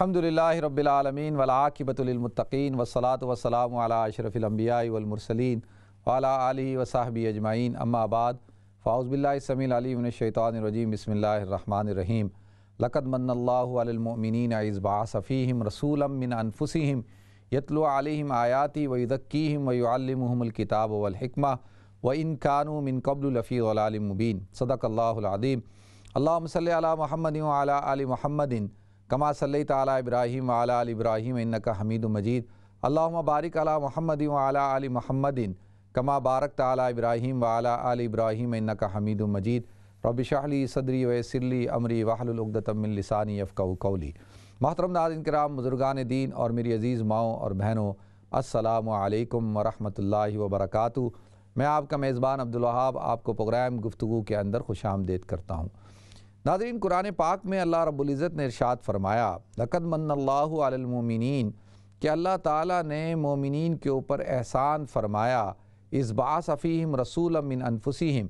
الحمد للہ رب العالمین ولاقبۃ للمتقین والصلاة والسلام علی اشرف الانبیاء والمرسلین وعلى آلہ وصحبہ اجمعین. اما بعد، فاعوذ باللہ السمیع العلیم من الشیطان الرجیم، بسم اللہ الرحمن الرحیم. لقد من اللہ علی المؤمنین اذ بعث رسولا من انفسہم یتلو علیہم آیاتی ویذکیہم ویعلمہم الکتاب والحکمہ وإن كانوا من قبل لفی ضلال مبین. صدق اللہ العظیم. اللہم صلی علی محمد وعلی آل محمد کما صلی تعالیٰ ابراہیم علی ابراہیم انکا حمید مجید۔ اللہم بارک علی محمد وعلی آل محمد کما بارک تعالیٰ ابراہیم وعلی آل ابراہیم انکا حمید مجید۔ رب شرح لی صدری ویسر لی امری واحلل عقدۃ من لسانی یفقهوا قولی۔ محترم ناظرین کرام، بزرگان دین اور میری عزیز ماؤں اور بہنوں، السلام علیکم ورحمۃ اللہ وبرکاتہ۔ میں آپ کا میزبان عبدالوہاب آپ کو پروگرام گفتگو کے اندر خوش آمدید کرتا ہوں۔ ناظرین، قرآن پاک میں اللہ رب العزت نے ارشاد فرمایا، لقد من اللہ علی المومنین کہ اللہ تعالیٰ نے مومنین کے اوپر احسان فرمایا اس باس رسول من انفسیہم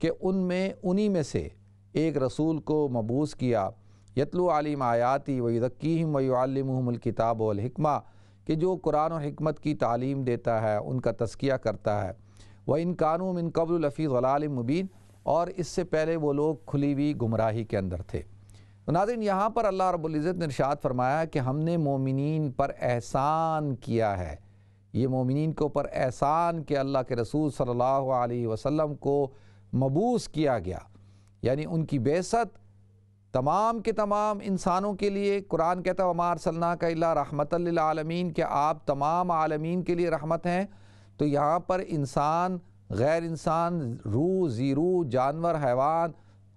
کہ ان میں، انہی میں سے ایک رسول کو مبوس کیا، یتلو علیم آیاتی و یذکیہم و یعلمہم الکتاب والحکمہ، کہ جو قرآن و حکمت کی تعلیم دیتا ہے، ان کا تذکیہ کرتا ہے۔ وہ ان قانون من قبل لفی غلال مبین اور اس سے پہلے وہ لوگ کھلی ہوئی گمراہی کے اندر تھے۔ تو ناظرین، یہاں پر اللہ رب العزت نے ارشاد فرمایا کہ ہم نے مومنین پر احسان کیا ہے۔ یہ مومنین کے اوپر احسان کہ اللہ کے رسول صلی اللہ علیہ وسلم کو مبوس کیا گیا۔ یعنی ان کی بیست تمام کے تمام انسانوں کے لیے قرآن کہتا ہے عمار صلی کا اللہ رحمت للعالمین کہ آپ تمام عالمین کے لیے رحمت ہیں؟ تو یہاں پر انسان غیر انسان روح زیرو، جانور، حیوان،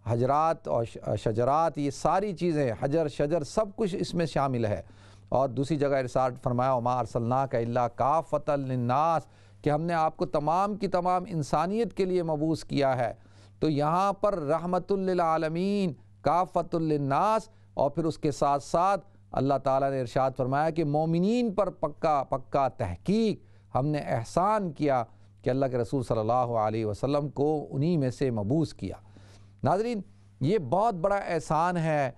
حجرات اور شجرات، یہ ساری چیزیں، حجر، شجر، سب کچھ اس میں شامل ہے۔ اور دوسری جگہ ارسال فرمایا عمار صلی کا اللہ کافت للناس، کہ ہم نے آپ کو تمام کی تمام انسانیت کے لیے مبوس کیا ہے۔ تو یہاں پر رحمت للعالمین کافت للناس، اور پھر اس کے ساتھ ساتھ اللہ تعالیٰ نے ارشاد فرمایا کہ مومنین پر پکا پکا تحقیق ہم نے احسان کیا۔ کہ اللہ کے رسول صلی اللہ علیہ وسلم کو انہی میں سے مبوس کیا۔ ناظرین، یہ بہت بڑا احسان ہے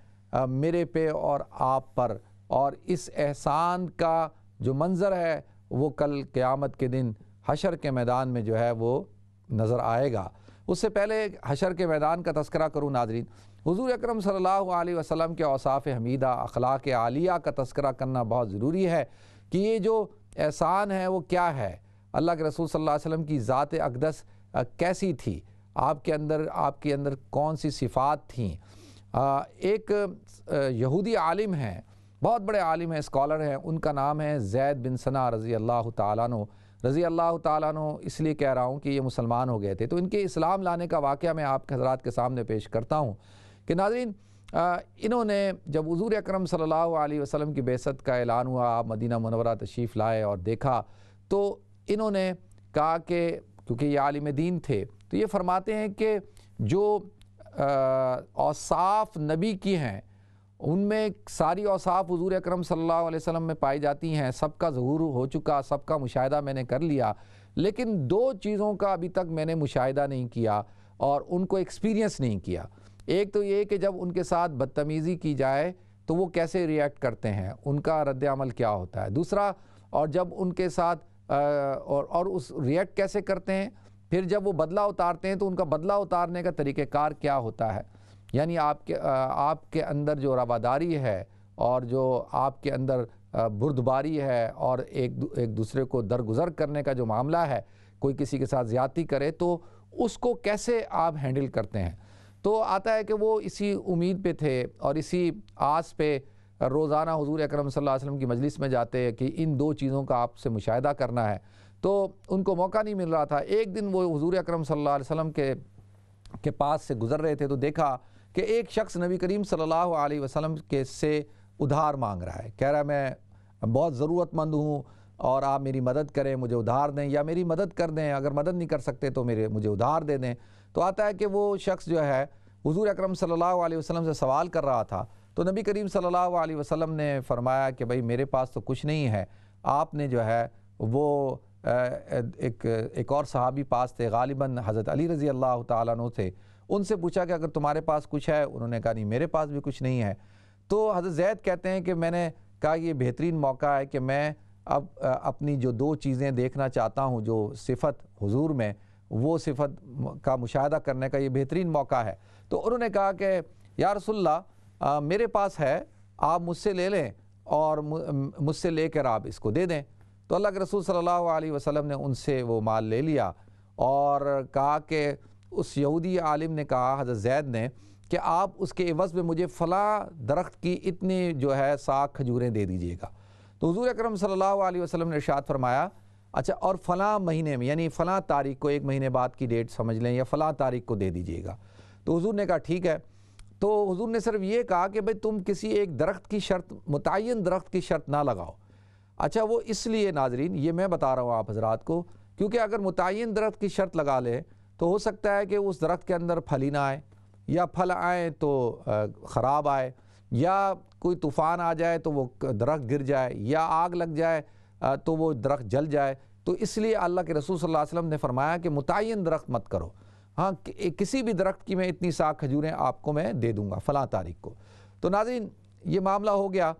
میرے پہ اور آپ پر۔ اور اس احسان کا جو منظر ہے، وہ کل قیامت کے دن حشر کے میدان میں جو ہے، وہ نظر آئے گا۔ اس سے پہلے حشر کے میدان کا تذکرہ کروں، ناظرین۔ حضور اکرم صلی اللہ علیہ وسلم کے اوصاف حمیدہ، اخلاق عالیہ کا تذکرہ کرنا بہت ضروری ہے کہ یہ جو احسان ہے، وہ کیا ہے؟ اللہ کے رسول صلی اللہ علیہ وسلم کی ذات اقدس کیسی تھی؟ آپ کے اندر، آپ کے اندر کون سی صفات تھیں؟ ایک یہودی عالم ہیں، بہت بڑے عالم ہیں، اسکالر ہیں، ان کا نام ہے زید بن ثنا رضی اللہ تعالیٰ عنہ۔ رضی اللہ تعالیٰ عنہ، اس لیے کہہ رہا ہوں کہ یہ مسلمان ہو گئے تھے۔ تو ان کے اسلام لانے کا واقعہ میں آپ کے حضرات کے سامنے پیش کرتا ہوں کہ ناظرین انہوں نے جب حضور اکرم صلی اللہ علیہ وسلم کی بیست کا اعلان ہوا، آپ مدینہ منورہ تشریف لائے اور دیکھا، تو انہوں نے کہا کہ کیونکہ یہ عالم دین تھے، تو یہ فرماتے ہیں کہ جو اوصاف نبی کی ہیں، ان میں ساری اوصاف حضور اکرم صلی اللہ علیہ وسلم میں پائی جاتی ہیں۔ سب کا ظہور ہو چکا، سب کا مشاہدہ میں نے کر لیا، لیکن دو چیزوں کا ابھی تک میں نے مشاہدہ نہیں کیا اور ان کو ایکسپیرینس نہیں کیا۔ ایک تو یہ کہ جب ان کے ساتھ بدتمیزی کی جائے تو وہ کیسے ریئیکٹ کرتے ہیں؟ ان کا رد عمل کیا ہوتا ہے؟ دوسرا، اور جب ان کے ساتھ اور اور اس ریئیکٹ کیسے کرتے ہیں؟ پھر جب وہ بدلہ اتارتے ہیں تو ان کا بدلہ اتارنے کا طریقہ کار کیا ہوتا ہے؟ یعنی آپ کے آپ کے اندر جو رواداری ہے اور جو آپ کے اندر بردباری ہے اور ایک ایک دوسرے کو درگزر کرنے کا جو معاملہ ہے، کوئی کسی کے ساتھ زیادتی کرے، تو اس کو کیسے آپ ہینڈل کرتے ہیں؟ تو آتا ہے کہ وہ اسی امید پہ تھے اور اسی آس پہ روزانہ حضور اکرم صلی اللہ علیہ وسلم کی مجلس میں جاتے ہیں کہ ان دو چیزوں کا آپ سے مشاہدہ کرنا ہے۔ تو ان کو موقع نہیں مل رہا تھا۔ ایک دن وہ حضور اکرم صلی اللہ علیہ وسلم کے کے پاس سے گزر رہے تھے تو دیکھا کہ ایک شخص نبی کریم صلی اللہ علیہ وسلم کے سے ادھار مانگ رہا ہے۔ کہہ رہا ہے، میں بہت ضرورت مند ہوں اور آپ میری مدد کریں، مجھے ادھار دیں یا میری مدد کر دیں، اگر مدد نہیں کر سکتے تو میرے، مجھے ادھار دے دیں۔ تو آتا ہے کہ وہ شخص جو ہے، حضور اکرم صلی اللہ علیہ وسلم سے سوال کر رہا تھا۔ تو نبی کریم صلی اللہ علیہ وسلم نے فرمایا کہ بھائی میرے پاس تو کچھ نہیں ہے۔ آپ نے جو ہے وہ ایک ایک اور صحابی پاس تھے، غالباً حضرت علی رضی اللہ تعالیٰ عنہ تھے۔ ان سے پوچھا کہ اگر تمہارے پاس کچھ ہے؟ انہوں نے کہا، نہیں، میرے پاس بھی کچھ نہیں ہے۔ تو حضرت زید کہتے ہیں کہ میں نے کہا، یہ بہترین موقع ہے کہ میں اب اپنی جو دو چیزیں دیکھنا چاہتا ہوں، جو صفت حضور میں، وہ صفت کا مشاہدہ کرنے کا یہ بہترین موقع ہے۔ تو انہوں نے کہا کہ، یا رسول اللہ میرے پاس ہے، آپ مجھ سے لے لیں اور مجھ سے لے کر آپ اس کو دے دیں۔ تو اللہ کے رسول صلی اللہ علیہ وسلم نے ان سے وہ مال لے لیا اور کہا کہ اس یہودی عالم نے کہا، حضرت زید نے، کہ آپ اس کے عوض میں مجھے فلاں درخت کی اتنی جو ہے ساکھ کھجوریں دے دیجیے گا۔ تو حضور اکرم صلی اللہ علیہ وسلم نے ارشاد فرمایا اچھا اور فلاں مہینے میں یعنی فلاں تاریخ کو ایک مہینے بعد کی ڈیٹ سمجھ لیں یا فلاں تاریخ کو دے دیجیے گا۔ تو حضور نے کہا، ٹھیک ہے۔ تو حضور نے صرف یہ کہا کہ بھئی تم کسی ایک درخت کی شرط، متعین درخت کی شرط نہ لگاؤ۔ اچھا وہ اس لیے ناظرین، یہ میں بتا رہا ہوں آپ حضرات کو، کیونکہ اگر متعین درخت کی شرط لگا لے تو ہو سکتا ہے کہ اس درخت کے اندر پھل ہی نہ آئے، یا پھل آئیں تو خراب آئے، یا کوئی طوفان آ جائے تو وہ درخت گر جائے، یا آگ لگ جائے تو وہ درخت جل جائے۔ تو اس لیے اللہ کے رسول صلی اللہ علیہ وسلم نے فرمایا کہ متعین درخت مت کرو۔ ہاں کسی بھی درخت کی میں اتنی ساکھ کھجوریں آپ کو میں دے دوں گا فلاں تاریخ کو۔ تو ناظرین، یہ معاملہ ہو گیا۔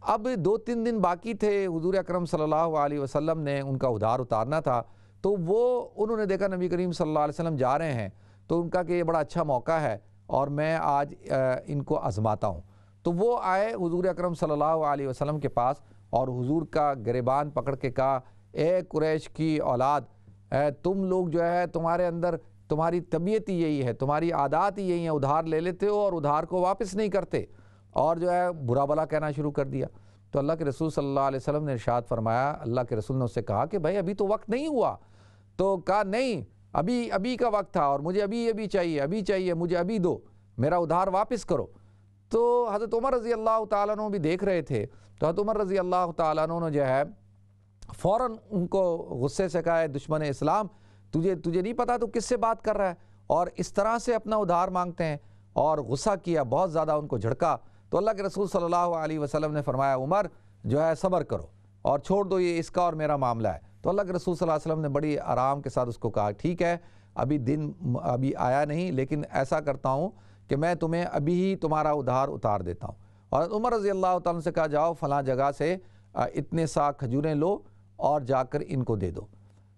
اب دو تین دن باقی تھے، حضور اکرم صلی اللہ علیہ وسلم نے ان کا ادھار اتارنا تھا۔ تو وہ، انہوں نے دیکھا نبی کریم صلی اللہ علیہ وسلم جا رہے ہیں۔ تو ان کا کہ یہ بڑا اچھا موقع ہے اور میں آج ان کو آزماتا ہوں۔ تو وہ آئے حضور اکرم صلی اللہ علیہ وسلم کے پاس اور حضور کا گریبان پکڑ کے کہا، اے قریش کی اولاد، اے تم لوگ جو ہے تمہارے اندر تمہاری طبیعت ہی یہی ہے، تمہاری عادات ہی یہی ہیں، ادھار لے لیتے ہو اور ادھار کو واپس نہیں کرتے۔ اور جو ہے، برا بلا کہنا شروع کر دیا۔ تو اللہ کے رسول صلی اللہ علیہ وسلم نے ارشاد فرمایا، اللہ کے رسول نے اس سے کہا کہ بھائی، ابھی تو وقت نہیں ہوا۔ تو کہا، نہیں، ابھی ابھی کا وقت تھا اور مجھے ابھی ابھی چاہیے ابھی چاہیے، مجھے ابھی دو۔ میرا ادھار واپس کرو۔ تو حضرت عمر رضی اللہ تعالیٰ عنہ بھی دیکھ رہے تھے۔ تو حضرت عمر رضی اللہ تعالیٰ عنہ نے جو ہے، فوراً ان کو غصے سے کہا ہے دشمن اسلام تجھے تجھے نہیں پتا تو کس سے بات کر رہا ہے؟ اور اس طرح سے اپنا ادھار مانگتے ہیں اور غصہ کیا، بہت زیادہ ان کو جھڑکا۔ تو اللہ کے رسول صلی اللہ علیہ وسلم نے فرمایا، عمر، جو ہے صبر کرو اور چھوڑ دو یہ اس کا اور میرا معاملہ ہے۔ تو اللہ کے رسول صلی اللہ علیہ وسلم نے بڑی آرام کے ساتھ اس کو کہا، ٹھیک ہے، ابھی دن، ابھی آیا نہیں، لیکن ایسا کرتا ہوں کہ میں تمہیں ابھی ہی تمہارا ادھار اتار دیتا ہوں۔ اور عمر رضی اللہ تعالیٰ سے کہا، جاؤ فلاں جگہ سے اتنے سا کھجوریں لو اور جا کر ان کو دے دو۔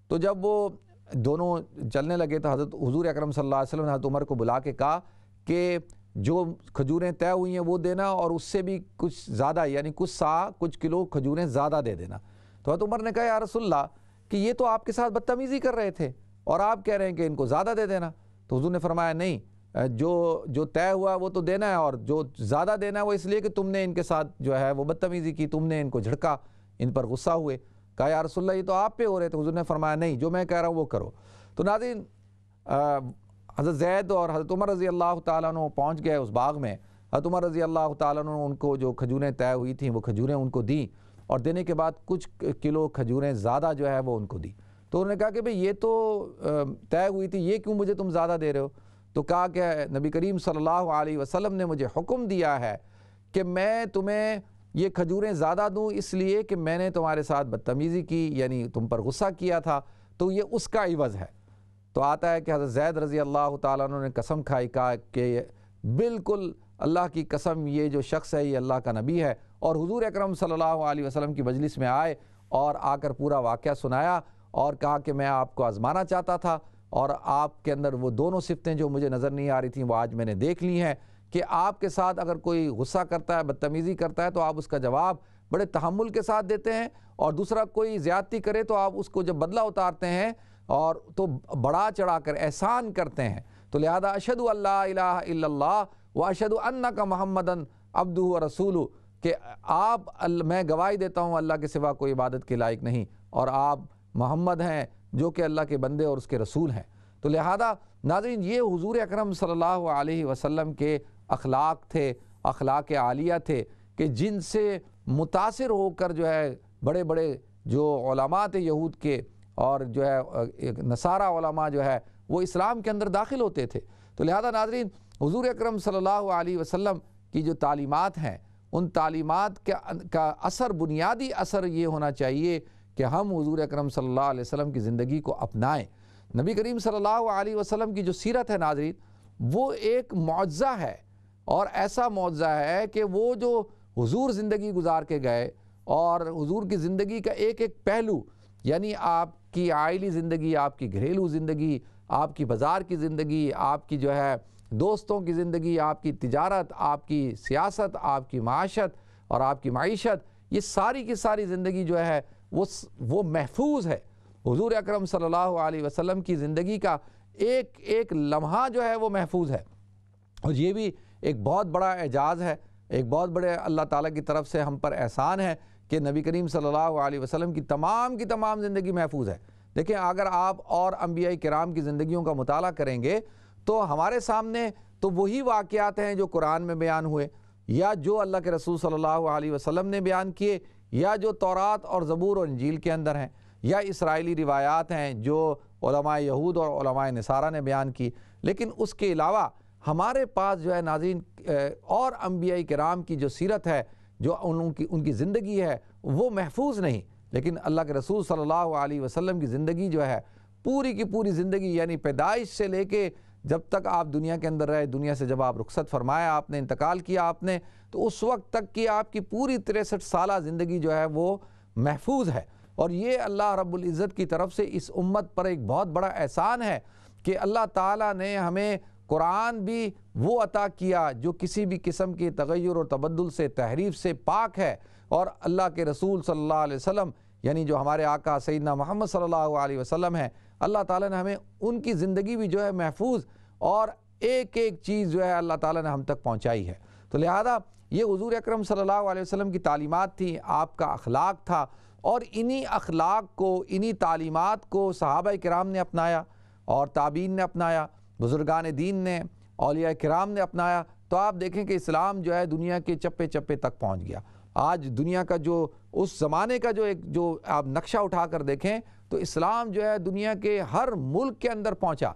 تو جب وہ دونوں چلنے لگے تو حضرت حضور اکرم صلی اللہ علیہ وسلم نے حضرت عمر کو بلا کے کہا کہ جو کھجوریں طے ہوئی ہیں وہ دینا اور اس سے بھی کچھ زیادہ یعنی کچھ سا، کچھ کلو کھجوریں زیادہ دے دینا۔ تو حضرت عمر نے کہا، یا رسول اللہ، کہ یہ تو آپ کے ساتھ بدتمیزی کر رہے تھے اور آپ کہہ رہے ہیں کہ ان کو زیادہ دے دینا۔ تو حضور نے فرمایا، نہیں، جو جو طے ہوا وہ تو دینا ہے اور جو زیادہ دینا ہے وہ اس لیے کہ تم نے ان کے ساتھ جو ہے وہ بدتمیزی کی، تم نے ان کو جھڑکا، ان پر غصہ ہوئے۔ کہا، یا رسول اللہ، یہ تو آپ پہ ہو رہے تھے، حضور نے فرمایا، نہیں، جو میں کہہ رہا ہوں وہ کرو. تو ناظرین حضرت زید اور حضرت عمر رضی اللہ تعالیٰ عنہ پہنچ گئے اس باغ میں۔ حضرت عمر رضی اللہ تعالیٰ عنہ، ان کو جو کھجوریں طے ہوئی تھیں، وہ کھجوریں ان کو دیں اور دینے کے بعد کچھ کلو کھجوریں زیادہ جو ہے وہ ان کو دی تو انہوں نے کہا کہ بھئی، یہ تو طے ہوئی تھی، یہ کیوں مجھے تم زیادہ دے رہے ہو؟ تو کہا کہ نبی کریم صلی اللہ علیہ وسلم نے مجھے حکم دیا ہے کہ میں تمہیں یہ کھجوریں زیادہ دوں اس لیے کہ میں نے تمہارے ساتھ بدتمیزی کی یعنی تم پر غصہ کیا تھا، تو یہ اس کا عوض ہے۔ تو آتا ہے کہ حضرت زید رضی اللہ تعالیٰ عنہ نے قسم کھائی، کہا کہ بالکل اللہ کی قسم، یہ جو شخص ہے، یہ اللہ کا نبی ہے۔ اور حضور اکرم صلی اللہ علیہ وسلم کی مجلس میں آئے اور آ کر پورا واقعہ سنایا اور کہا کہ میں آپ کو آزمانا چاہتا تھا اور آپ کے اندر وہ دونوں صفتیں جو مجھے نظر نہیں آ رہی تھیں، وہ آج میں نے دیکھ لی ہیں۔ کہ آپ کے ساتھ اگر کوئی غصہ کرتا ہے، بدتمیزی کرتا ہے تو آپ اس کا جواب بڑے تحمل کے ساتھ دیتے ہیں اور دوسرا کوئی زیادتی کرے تو آپ اس کو جب بدلہ اتارتے ہیں اور تو بڑا چڑھا کر احسان کرتے ہیں۔ تو لہذا اشد اللہ الہ الا اللہ و اشد اللہ کا محمد ابدو و رسول کہ آپ میں گواہی دیتا ہوں اللہ کے سوا کوئی عبادت کے لائق نہیں اور آپ محمد ہیں جو کہ اللہ کے بندے اور اس کے رسول ہیں۔ تو لہذا ناظرین، یہ حضور اکرم صلی اللہ علیہ وسلم کے اخلاق تھے، اخلاق عالیہ تھے کہ جن سے متاثر ہو کر جو ہے بڑے بڑے جو علماء تھے یہود کے اور جو ہے نصارہ علماء جو ہے وہ اسلام کے اندر داخل ہوتے تھے۔ تو لہذا ناظرین، حضور اکرم صلی اللہ علیہ وسلم کی جو تعلیمات ہیں، ان تعلیمات کا اثر، بنیادی اثر یہ ہونا چاہیے کہ ہم حضور اکرم صلی اللہ علیہ وسلم کی زندگی کو اپنائیں۔ نبی کریم صلی اللہ علیہ وسلم کی جو سیرت ہے ناظرین، وہ ایک معجزہ ہے۔ اور ایسا معجزہ ہے کہ وہ جو حضور زندگی گزار کے گئے اور حضور کی زندگی کا ایک ایک پہلو یعنی آپ کی آئلی زندگی، آپ کی گھریلو زندگی، آپ کی بازار کی زندگی، آپ کی جو ہے دوستوں کی زندگی، آپ کی تجارت، آپ کی سیاست، آپ کی معاشت اور آپ کی معیشت، یہ ساری کی ساری زندگی جو ہے وہ وہ محفوظ ہے۔ حضور اکرم صلی اللہ علیہ وسلم کی زندگی کا ایک ایک لمحہ جو ہے وہ محفوظ ہے۔ اور یہ بھی ایک بہت بڑا اعجاز ہے، ایک بہت بڑے اللہ تعالیٰ کی طرف سے ہم پر احسان ہے کہ نبی کریم صلی اللہ علیہ وسلم کی تمام کی تمام زندگی محفوظ ہے۔ دیکھیں، اگر آپ اور انبیاء کرام کی زندگیوں کا مطالعہ کریں گے تو ہمارے سامنے تو وہی واقعات ہیں جو قرآن میں بیان ہوئے۔ یا جو اللہ کے رسول صلی اللہ علیہ وسلم نے بیان کیے، یا جو تورات اور زبور اور انجیل کے اندر ہیں، یا اسرائیلی روایات ہیں جو علماء یہود اور علماء نصارہ نے بیان کی۔ لیکن اس کے علاوہ ہمارے پاس جو ہے ناظرین اور انبیاء کرام کی جو سیرت ہے، جو ان کی ان کی زندگی ہے، وہ محفوظ نہیں۔ لیکن اللہ کے رسول صلی اللہ علیہ وسلم کی زندگی جو ہے، پوری کی پوری زندگی یعنی پیدائش سے لے کے جب تک آپ دنیا کے اندر رہے، دنیا سے جب آپ رخصت فرمایا، آپ نے انتقال کیا، آپ نے، تو اس وقت تک کی آپ کی پوری تریسٹھ سالہ زندگی جو ہے، وہ محفوظ ہے۔ اور یہ اللہ رب العزت کی طرف سے اس امت پر ایک بہت بڑا احسان ہے کہ اللہ تعالیٰ نے ہمیں قرآن بھی وہ عطا کیا جو کسی بھی قسم کے تغیر اور تبدل سے، تحریف سے پاک ہے۔ اور اللہ کے رسول صلی اللہ علیہ وسلم یعنی جو ہمارے آقا سیدنا محمد صلی اللہ علیہ وسلم ہیں، اللہ تعالیٰ نے ہمیں ان کی زندگی بھی جو ہے محفوظ اور ایک ایک چیز جو ہے اللہ تعالیٰ نے ہم تک پہنچائی ہے۔ تو لہذا یہ حضور اکرم صلی اللہ علیہ وسلم کی تعلیمات تھی آپ کا اخلاق تھا۔ اور انہی اخلاق کو، انہی تعلیمات کو صحابہ کرام نے اپنایا اور تابین نے اپنایا۔ بزرگان دین نے، اولیاء کرام نے اپنایا۔ تو آپ دیکھیں کہ اسلام جو ہے دنیا کے چپے چپے تک پہنچ گیا۔ آج دنیا کا جو، اس زمانے کا جو ایک، جو آپ نقشہ اٹھا کر دیکھیں تو اسلام جو ہے دنیا کے ہر ملک کے اندر پہنچا۔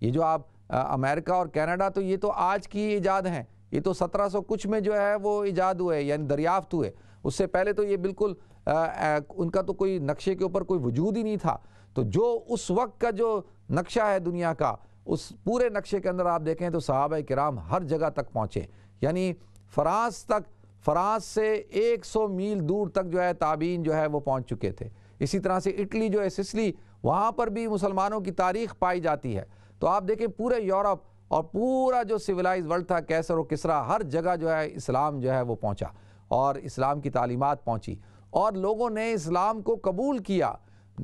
یہ جو آپ امریکہ اور کینیڈا، تو یہ تو آج کی ایجاد ہیں۔ یہ تو سترہ سو کچھ میں جو ہے وہ ایجاد ہوئے یعنی دریافت ہوئے۔ اس سے پہلے تو یہ بالکل ان کا تو کوئی نقشے کے اوپر کوئی وجود ہی نہیں تھا۔ تو جو اس وقت کا جو نقشہ ہے دنیا کا اس پورے نقشے کے اندر آپ دیکھیں تو صحابہ کرام ہر جگہ تک پہنچے۔ یعنی فرانس تک فرانس سے ایک سو میل دور تک جو ہے تابین جو ہے وہ پہنچ چکے تھے۔ اسی طرح سے اٹلی جو ہے سسلی، وہاں پر بھی مسلمانوں کی تاریخ پائی جاتی ہے۔ تو آپ دیکھیں پورے یورپ اور پورا جو سویلائز ورلڈ تھا کیسر و کسرا ہر جگہ جو ہے اسلام جو ہے وہ پہنچا اور اسلام کی تعلیمات پہنچی۔ اور لوگوں نے اسلام کو قبول کیا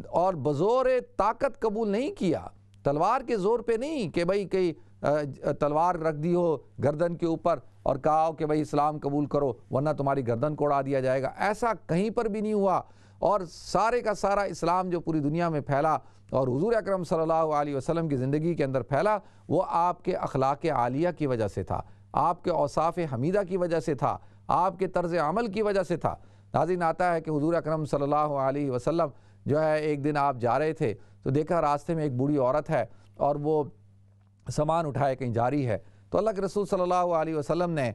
اور بزور طاقت قبول نہیں کیا۔ تلوار کے زور پہ نہیں کہ بھائی کئی تلوار رکھ دی ہو گردن کے اوپر اور کہا ہو کہ بھائی اسلام قبول کرو، ورنہ تمہاری گردن کو اڑا دیا جائے گا۔ ایسا کہیں پر بھی نہیں ہوا۔ اور سارے کا سارا اسلام جو پوری دنیا میں پھیلا اور حضور اکرم صلی اللہ علیہ وسلم کی زندگی کے اندر پھیلا، وہ آپ کے اخلاق عالیہ کی وجہ سے تھا۔ آپ کے اوصاف حمیدہ کی وجہ سے تھا۔ آپ کے طرز عمل کی وجہ سے تھا۔ ناظرین آتا ہے کہ حضور اکرم صلی اللہ علیہ وسلم جو ہے، ایک دن آپ جا رہے تھے تو دیکھا راستے میں ایک بوڑھی عورت ہے اور وہ سامان اٹھائے کہیں جاری ہے۔ تو اللہ کے رسول صلی اللہ علیہ وسلم نے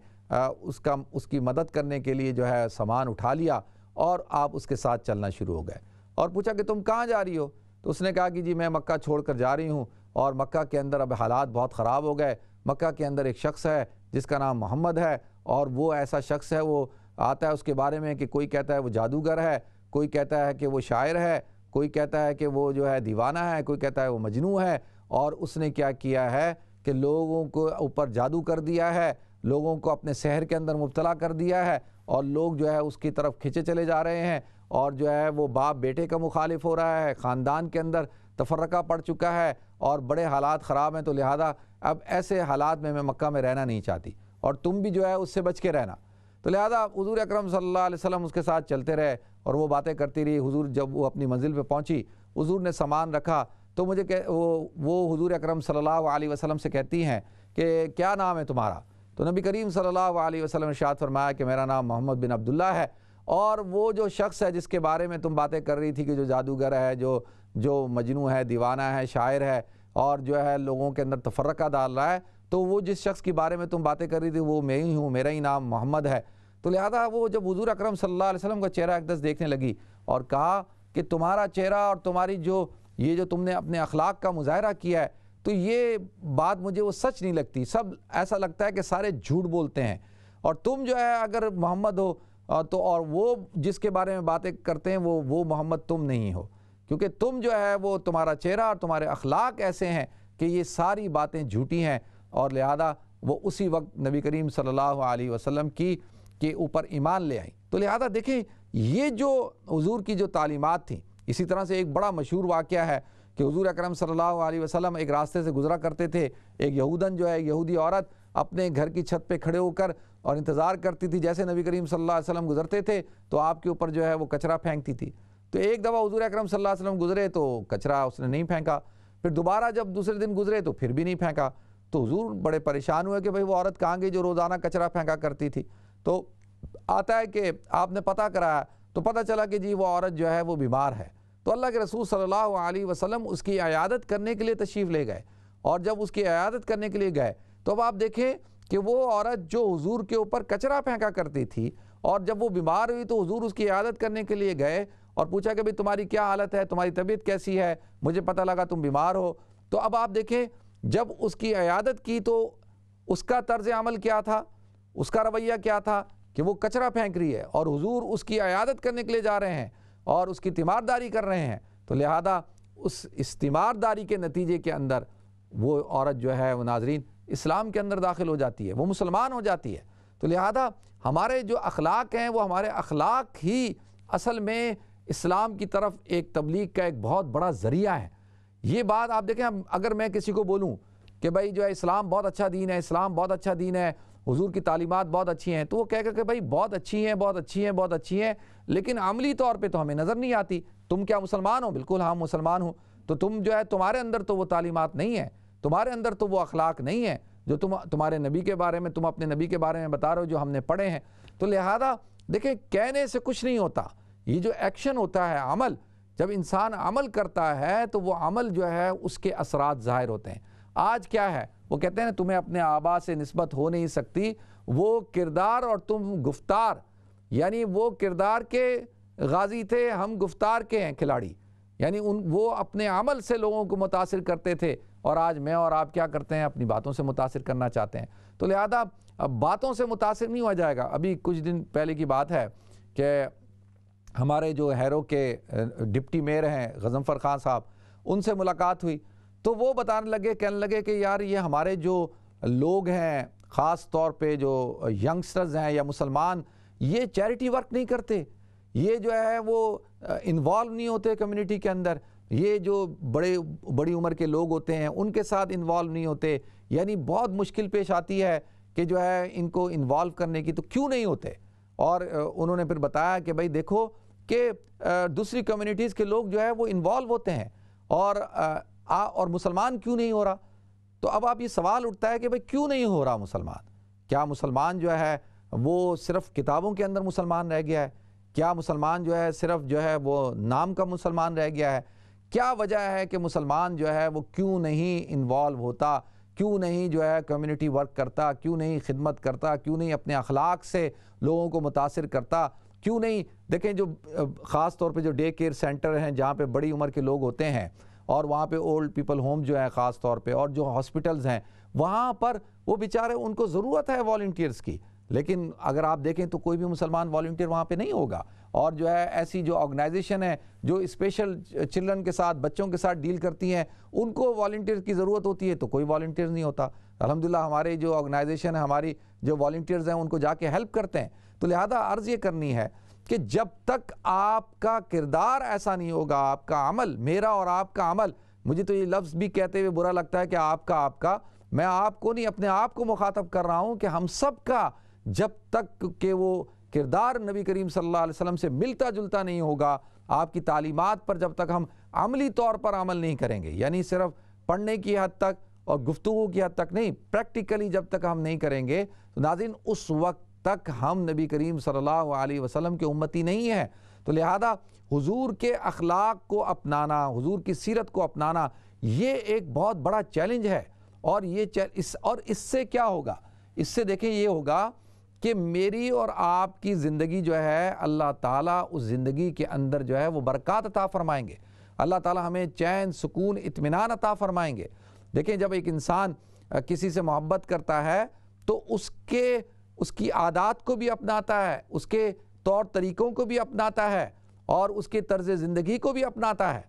اس کا، اس کی مدد کرنے کے لیے جو ہے سامان اٹھا لیا اور آپ اس کے ساتھ چلنا شروع ہو گئے۔ اور پوچھا کہ تم کہاں جا رہی ہو؟ تو اس نے کہا کہ جی میں مکہ چھوڑ کر جا رہی ہوں اور مکہ کے اندر اب حالات بہت خراب ہو گئے۔ مکہ کے اندر ایک شخص ہے جس کا نام محمد ہے اور وہ ایسا شخص ہے، وہ آتا ہے اس کے بارے میں کہ کوئی کہتا ہے وہ جادوگر ہے، کوئی کہتا ہے کہ وہ شاعر ہے کوئی کہتا ہے کہ وہ جو ہے دیوانہ ہے، کوئی کہتا ہے وہ مجنو ہے، اور اس نے کیا کیا ہے کہ لوگوں کو اوپر جادو کر دیا ہے، لوگوں کو اپنے سحر کے اندر مبتلا کر دیا ہے، اور لوگ جو ہے اس کی طرف کھچے چلے جا رہے ہیں، اور جو ہے وہ باپ بیٹے کا مخالف ہو رہا ہے، خاندان کے اندر تفرقہ پڑ چکا ہے، اور بڑے حالات خراب ہیں تو لہذا اب ایسے حالات میں میں مکہ میں رہنا نہیں چاہتی، اور تم بھی جو ہے اس سے بچ کے رہنا۔ تو لہذا حضور اکرم صلی اللہ علیہ وسلم اس کے ساتھ چلتے رہے اور وہ باتیں کرتی رہی۔ حضور جب وہ اپنی منزل پہ پہنچی، حضور نے سامان رکھا۔ تو مجھے کہ وہ وہ حضور اکرم صلی اللہ علیہ وسلم سے کہتی ہیں کہ کیا نام ہے تمہارا؟ تو نبی کریم صلی اللہ علیہ وسلم ارشاد فرمایا کہ میرا نام محمد بن عبداللہ ہے۔ اور وہ جو شخص ہے جس کے بارے میں تم باتیں کر رہی تھی کہ جو جادوگر ہے، جو جو مجنو ہے، دیوانہ ہے، شاعر ہے اور جو ہے لوگوں کے اندر تفرقہ ڈال رہا ہے تو وہ جس شخص کے بارے میں تم باتیں کر رہی تھی، وہ میں ہی ہوں، میرا ہی نام محمد ہے۔ تو لہذا وہ جب حضور اکرم صلی اللہ علیہ وسلم کا چہرہ اقدس دیکھنے لگی اور کہا کہ تمہارا چہرہ اور تمہاری جو یہ جو تم نے اپنے اخلاق کا مظاہرہ کیا ہے، تو یہ بات مجھے وہ سچ نہیں لگتی۔ سب ایسا لگتا ہے کہ سارے جھوٹ بولتے ہیں۔ اور تم جو ہے، اگر محمد ہو، تو اور وہ جس کے بارے میں باتیں کرتے ہیں، وہ وہ محمد تم نہیں ہو۔ کیونکہ تم جو ہے، وہ تمہارا چہرہ اور تمہارے اخلاق ایسے ہیں کہ یہ ساری باتیں جھوٹی ہیں۔ اور لہذا وہ اسی وقت نبی کریم صلی اللہ علیہ وسلم کی کے اوپر ایمان لے آئیں۔ تو لہذا دیکھیں، یہ جو حضور کی جو تعلیمات تھیں، اسی طرح سے ایک بڑا مشہور واقعہ ہے کہ حضور اکرم صلی اللہ علیہ وسلم ایک راستے سے گزرا کرتے تھے۔ ایک یہودن جو ہے یہودی عورت اپنے گھر کی چھت پہ کھڑے ہو کر اور انتظار کرتی تھی۔ جیسے نبی کریم صلی اللہ علیہ وسلم گزرتے تھے، تو آپ کے اوپر جو ہے وہ کچرا پھینکتی تھی۔ تو ایک دفعہ حضور اکرم صلی اللہ علیہ وسلم گزرے تو کچرا اس نے نہیں پھینکا۔ پھر دوبارہ جب دوسرے دن گزرے تو پھر بھی نہیں پھینکا۔ تو حضور بڑے پریشان ہوئے کہ بھئی وہ عورت کہاں گئی جو روزانہ کچرا پھینکا کرتی تھی؟ تو آتا ہے کہ آپ نے پتہ کرایا، تو پتہ چلا کہ جی وہ عورت جو ہے وہ بیمار ہے۔ تو اللہ کے رسول صلی اللہ علیہ وسلم اس کی عیادت کرنے کے لیے تشریف لے گئے۔ اور جب اس کی عیادت کرنے کے لیے گئے، تو اب آپ دیکھیں کہ وہ عورت جو حضور کے اوپر کچرا پھینکا کرتی تھی اور جب وہ بیمار ہوئی تو حضور اس کی عیادت کرنے کے لیے گئے اور پوچھا کہ بھئی تمہاری کیا حالت ہے؟ تمہاری طبیعت کیسی ہے؟ مجھے پتہ لگا تم بیمار ہو۔ تو اب آپ دیکھیں جب اس کی عیادت کی تو اس کا طرز عمل کیا تھا؟ اس کا رویہ کیا تھا کہ وہ کچرا پھینک رہی ہے اور حضور اس کی عیادت کرنے کے لیے جا رہے ہیں اور اس کی تیمارداری کر رہے ہیں؟ تو لہذا اس استمارداری کے نتیجے کے اندر وہ عورت جو ہے، وہ ناظرین اسلام کے اندر داخل ہو جاتی ہے، وہ مسلمان ہو جاتی ہے۔ تو لہذا ہمارے جو اخلاق ہیں، وہ ہمارے اخلاق ہی اصل میں اسلام کی طرف ایک تبلیغ کا ایک بہت بڑا ذریعہ ہے۔ یہ بات آپ دیکھیں اگر میں کسی کو بولوں کہ بھائی جو ہے اسلام بہت اچھا دین ہے، اسلام بہت اچھا دین ہے، حضور کی تعلیمات بہت اچھی ہیں، تو وہ کہہ کر کہ بھائی بہت اچھی ہیں، بہت اچھی ہیں، بہت اچھی ہیں، لیکن عملی طور پہ تو ہمیں نظر نہیں آتی۔ تم کیا مسلمان ہو؟ بالکل ہاں مسلمان ہوں۔ تو تم جو ہے تمہارے اندر تو وہ تعلیمات نہیں ہیں، تمہارے اندر تو وہ اخلاق نہیں ہے جو تم، تمہارے نبی کے بارے میں، تم اپنے نبی کے بارے میں بتا رہے ہو، جو ہم نے پڑھے ہیں۔ تو لہذا دیکھیں، کہنے سے کچھ نہیں ہوتا۔ یہ جو ایکشن ہوتا ہے، عمل جب انسان عمل کرتا ہے تو وہ عمل جو ہے اس کے اثرات ظاہر ہوتے ہیں۔ آج کیا ہے؟ وہ کہتے ہیں تمہیں اپنے آبا سے نسبت ہو نہیں سکتی۔ وہ کردار اور تم گفتار یعنی وہ کردار کے غازی تھے، ہم گفتار کے ہیں کھلاڑی۔ یعنی ان، وہ اپنے عمل سے لوگوں کو متاثر کرتے تھے۔ اور آج میں اور آپ کیا کرتے ہیں؟ اپنی باتوں سے متاثر کرنا چاہتے ہیں۔ تو لہذا باتوں سے متاثر نہیں ہوا جائے گا۔ ابھی کچھ دن پہلے کی بات ہے کہ ہمارے جو ہیرو کے ڈپٹی میئر ہیں، غزنفر خان صاحب، ان سے ملاقات ہوئی۔ تو وہ بتانے لگے، کہنے لگے کہ یار یہ ہمارے جو لوگ ہیں، خاص طور پہ جو ینگسٹرز ہیں یا مسلمان، یہ چیریٹی ورک نہیں کرتے۔ یہ جو ہے وہ انوالو نہیں ہوتے کمیونٹی کے اندر۔ یہ جو بڑے، بڑی عمر کے لوگ ہوتے ہیں، ان کے ساتھ انوالو نہیں ہوتے۔ یعنی بہت مشکل پیش آتی ہے کہ جو ہے ان کو انوالو کرنے کی تو کیوں نہیں ہوتے؟ اور انہوں نے پھر بتایا کہ بھائی دیکھو کہ دوسری کمیونٹیز کے لوگ جو ہے وہ انوالو ہوتے ہیں اور اور مسلمان کیوں نہیں ہو رہا؟ تو اب آپ یہ سوال اٹھتا ہے کہ بھئی کیوں نہیں ہو رہا مسلمان؟ کیا مسلمان جو ہے وہ صرف کتابوں کے اندر مسلمان رہ گیا ہے؟ کیا مسلمان جو ہے صرف جو ہے وہ نام کا مسلمان رہ گیا ہے؟ کیا وجہ ہے کہ مسلمان جو ہے وہ کیوں نہیں انوالو ہوتا؟ کیوں نہیں جو ہے کمیونٹی ورک کرتا؟ کیوں نہیں خدمت کرتا؟ کیوں نہیں اپنے اخلاق سے لوگوں کو متاثر کرتا؟ کیوں نہیں؟ دیکھیں جو، خاص طور پہ جو ڈے کیئر سینٹر ہیں جہاں پہ بڑی عمر کے لوگ ہوتے ہیں اور وہاں پہ اولڈ پیپل ہوم جو ہے خاص طور پہ اور جو ہاسپٹلز ہیں، وہاں پر وہ بیچارے ان کو ضرورت ہے والنٹیئرز کی۔ لیکن اگر آپ دیکھیں تو کوئی بھی مسلمان والنٹیئر وہاں پہ نہیں ہوگا۔ اور جو ہے ایسی جو آرگنائزیشن ہے جو اسپیشل چلڈرن کے ساتھ، بچوں کے ساتھ ڈیل کرتی ہیں، ان کو والنٹیئر کی ضرورت ہوتی ہے تو کوئی والنٹیئر نہیں ہوتا۔ الحمدللہ ہمارے جو آرگنائزیشن ہے ہماری جو والنٹیئرز ہیں، ان کو جا کے ہیلپ کرتے ہیں۔ تو لہذا عرض یہ کرنی ہے کہ جب تک آپ کا کردار ایسا نہیں ہوگا، آپ کا عمل، میرا اور آپ کا عمل، مجھے تو یہ لفظ بھی کہتے ہوئے برا لگتا ہے کہ آپ کا آپ کا، میں آپ کو نہیں، اپنے آپ کو مخاطب کر رہا ہوں کہ ہم سب کا جب تک کہ وہ کردار نبی کریم صلی اللہ علیہ وسلم سے ملتا جلتا نہیں ہوگا، آپ کی تعلیمات پر جب تک ہم عملی طور پر عمل نہیں کریں گے یعنی صرف پڑھنے کی حد تک اور گفتگو کی حد تک نہیں پریکٹیکلی جب تک ہم نہیں کریں گے، تو ناظرین، اس وقت تک ہم نبی کریم صلی اللہ علیہ وسلم کے امتی نہیں ہیں۔ تو لہذا حضور کے اخلاق کو اپنانا، حضور کی سیرت کو اپنانا، یہ ایک بہت بڑا چیلنج ہے۔ اور یہ اس اور اس سے کیا ہوگا؟ اس سے دیکھیں یہ ہوگا کہ میری اور آپ کی زندگی جو ہے، اللہ تعالیٰ اس زندگی کے اندر جو ہے وہ برکات عطا فرمائیں گے۔ اللہ تعالیٰ ہمیں چین، سکون، اطمینان عطا فرمائیں گے۔ دیکھیں جب ایک انسان کسی سے محبت کرتا ہے، تو اس کے اس کی عادات کو بھی اپناتا ہے، اس کے طور طریقوں کو بھی اپناتا ہے اور اس کے طرز زندگی کو بھی اپناتا ہے۔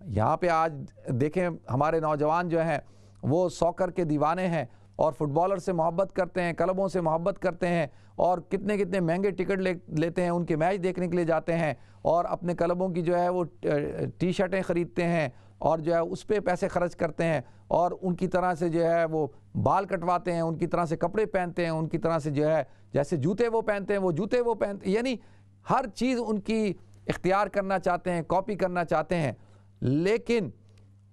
یہاں پہ آج دیکھیں ہمارے نوجوان جو ہیں، وہ سوکر کے دیوانے ہیں اور فٹ بالر سے محبت کرتے ہیں، کلبوں سے محبت کرتے ہیں اور کتنے کتنے مہنگے ٹکٹ لیتے ہیں، ان کے میچ دیکھنے کے لیے جاتے ہیں اور اپنے کلبوں کی جو ہے وہ ٹی شرٹیں خریدتے ہیں اور جو ہے اس پہ پیسے خرچ کرتے ہیں اور ان کی طرح سے جو ہے وہ بال کٹواتے ہیں، ان کی طرح سے کپڑے پہنتے ہیں، ان کی طرح سے جو ہے جیسے جوتے وہ پہنتے ہیں، وہ جوتے وہ پہنتے ہیں یعنی ہر چیز ان کی اختیار کرنا چاہتے ہیں، کاپی کرنا چاہتے ہیں۔ لیکن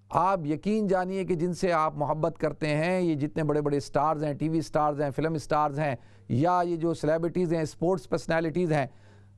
آپ یقین جانیے کہ جن سے آپ محبت کرتے ہیں، یہ جتنے بڑے بڑے سٹارز ہیں، ٹی وی سٹارز ہیں، فلم سٹارز ہیں، یا یہ جو سلیبریٹیز ہیں سپورٹس پرسنالٹیز ہیں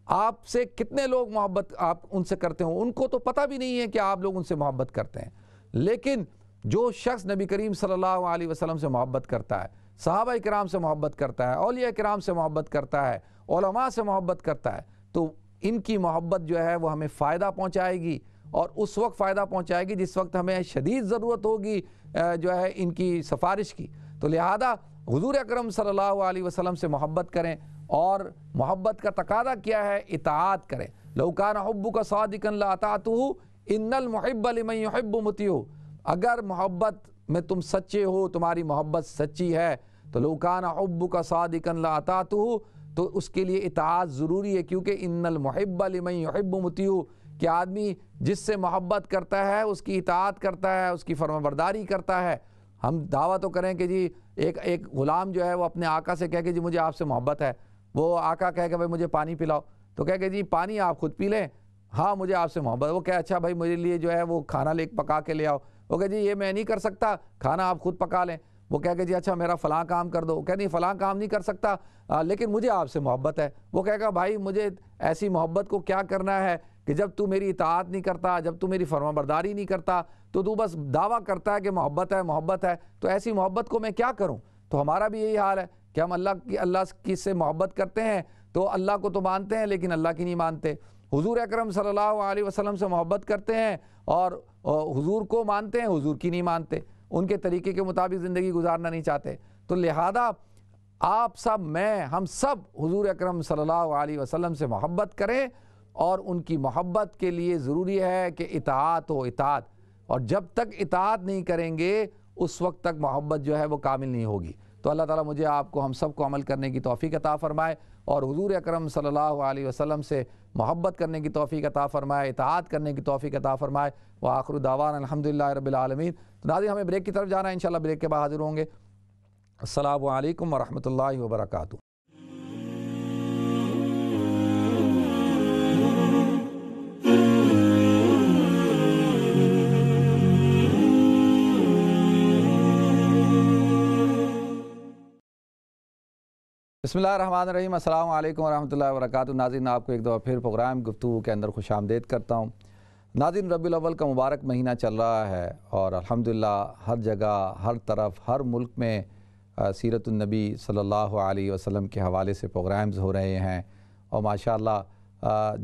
آپ سے کتنے لوگ محبت آپ ان سے کرتے ہوں؟ ان کو تو پتہ بھی نہیں ہے کہ آپ لوگ ان سے محبت کرتے ہیں۔ لیکن جو شخص نبی کریم صلی اللہ علیہ وسلم سے محبت کرتا ہے، صحابہ کرام سے محبت کرتا ہے، اولیاء کرام سے محبت کرتا ہے، علماء سے محبت کرتا ہے، تو ان کی محبت جو ہے وہ ہمیں فائدہ پہنچائے گی اور اس وقت فائدہ پہنچائے گی جس وقت ہمیں شدید ضرورت ہوگی جو ہے ان کی سفارش کی۔ تو لہذا حضور اکرم صلی اللہ علیہ وسلم سے محبت کریں۔ اور محبت کا تقاضا کیا ہے، اطاعت کریں۔ لوکان حب کا صادق اللہ اطاعت ان المحب لمن يحب متیو اگر محبت میں تم سچے ہو، تمہاری محبت سچی ہے، تو لوکان حب کا صادق اللہ تو اس کے لیے اطاعت ضروری ہے، کیونکہ ان المحب لمن يحب متیو کہ آدمی جس سے محبت کرتا ہے، اس کی اطاعت کرتا ہے، اس کی فرم برداری کرتا ہے۔ ہم دعویٰ تو کریں کہ جی ایک ایک غلام جو ہے، وہ اپنے آقا سے کہہ کہ جی مجھے آپ سے محبت ہے۔ وہ آقا کہہ کہ بھائی مجھے پانی پلاؤ۔ تو کہہ کہ جی پانی آپ خود پی لیں۔ ہاں مجھے آپ سے محبت وہ کہہ اچھا بھائی میرے لیے جو ہے وہ کھانا لے پکا کے لے آؤ۔ وہ کہ جی یہ میں نہیں کر سکتا، کھانا آپ خود پکا لیں۔ وہ کہہ کہ جی اچھا میرا فلاں کام کر دو۔ وہ کہہ نہیں، فلاں کام نہیں کر سکتا لیکن مجھے آپ سے محبت ہے۔ وہ کہے گا بھائی مجھے ایسی محبت کو کیا کرنا ہے کہ جب تو میری اطاعت نہیں کرتا، جب تو میری فرما برداری نہیں کرتا، تو تو بس دعویٰ کرتا ہے کہ محبت ہے محبت ہے۔ تو ایسی محبت کو میں کیا کروں؟ تو ہمارا بھی یہی حال ہے۔ کہ ہم اللہ کی اللہ کی سے محبت کرتے ہیں تو اللہ کو تو مانتے ہیں لیکن اللہ کی نہیں مانتے۔ حضور اکرم صلی اللہ علیہ وسلم سے محبت کرتے ہیں اور حضور کو مانتے ہیں، حضور کی نہیں مانتے۔ ان کے طریقے کے مطابق زندگی گزارنا نہیں چاہتے۔ تو لہذا آپ سب، میں، ہم سب حضور اکرم صلی اللہ علیہ وسلم سے محبت کریں اور ان کی محبت کے لیے ضروری ہے کہ اطاعت ہو، اطاعت۔ اور جب تک اطاعت نہیں کریں گے، اس وقت تک محبت جو ہے وہ کامل نہیں ہوگی۔ تو اللہ تعالیٰ مجھے آپ کو ہم سب کو عمل کرنے کی توفیق عطا فرمائے اور حضور اکرم صلی اللہ علیہ وسلم سے محبت کرنے کی توفیق عطا فرمائے، اطاعت کرنے کی توفیق عطا فرمائے۔ وہ آخر دعوان الحمد للہ رب العالمین۔ تو ناظرین، ہمیں بریک کی طرف جانا ہے، انشاءاللہ بریک کے بعد حاضر ہوں گے۔ السلام علیکم ورحمۃ اللہ وبرکاتہ۔ بسم اللہ الرحمن الرحیم، السلام علیکم ورحمۃ اللہ وبرکاتہ۔ ناظرین آپ کو ایک دفعہ پھر پروگرام گفتگو کے اندر خوش آمدید کرتا ہوں۔ ناظرین ربی الاول کا مبارک مہینہ چل رہا ہے اور الحمدللہ ہر جگہ، ہر طرف، ہر ملک میں سیرت النبی صلی اللہ علیہ وسلم کے حوالے سے پروگرامز ہو رہے ہیں۔ اور ماشاءاللہ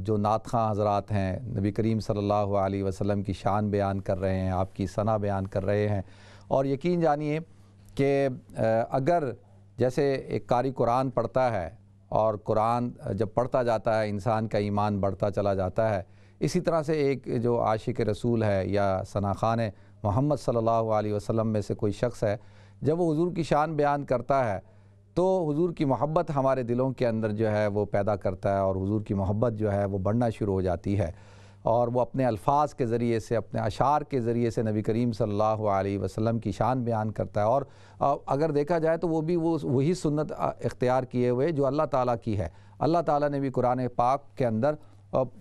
جو ناتخواں حضرات ہیں، نبی کریم صلی اللہ علیہ وسلم کی شان بیان کر رہے ہیں، آپ کی ثنا بیان کر رہے ہیں۔ اور یقین جانیے کہ اگر جیسے ایک قاری قرآن پڑھتا ہے اور قرآن جب پڑھتا جاتا ہے، انسان کا ایمان بڑھتا چلا جاتا ہے۔ اسی طرح سے ایک جو عاشق رسول ہے یا خان محمد صلی اللہ علیہ وسلم میں سے کوئی شخص ہے، جب وہ حضور کی شان بیان کرتا ہے تو حضور کی محبت ہمارے دلوں کے اندر جو ہے وہ پیدا کرتا ہے اور حضور کی محبت جو ہے وہ بڑھنا شروع ہو جاتی ہے۔ اور وہ اپنے الفاظ کے ذریعے سے، اپنے اشعار کے ذریعے سے نبی کریم صلی اللہ علیہ وسلم کی شان بیان کرتا ہے۔ اور اگر دیکھا جائے تو وہ بھی وہ، وہی سنت اختیار کیے ہوئے جو اللہ تعالیٰ کی ہے۔ اللہ تعالیٰ نے بھی قرآن پاک کے اندر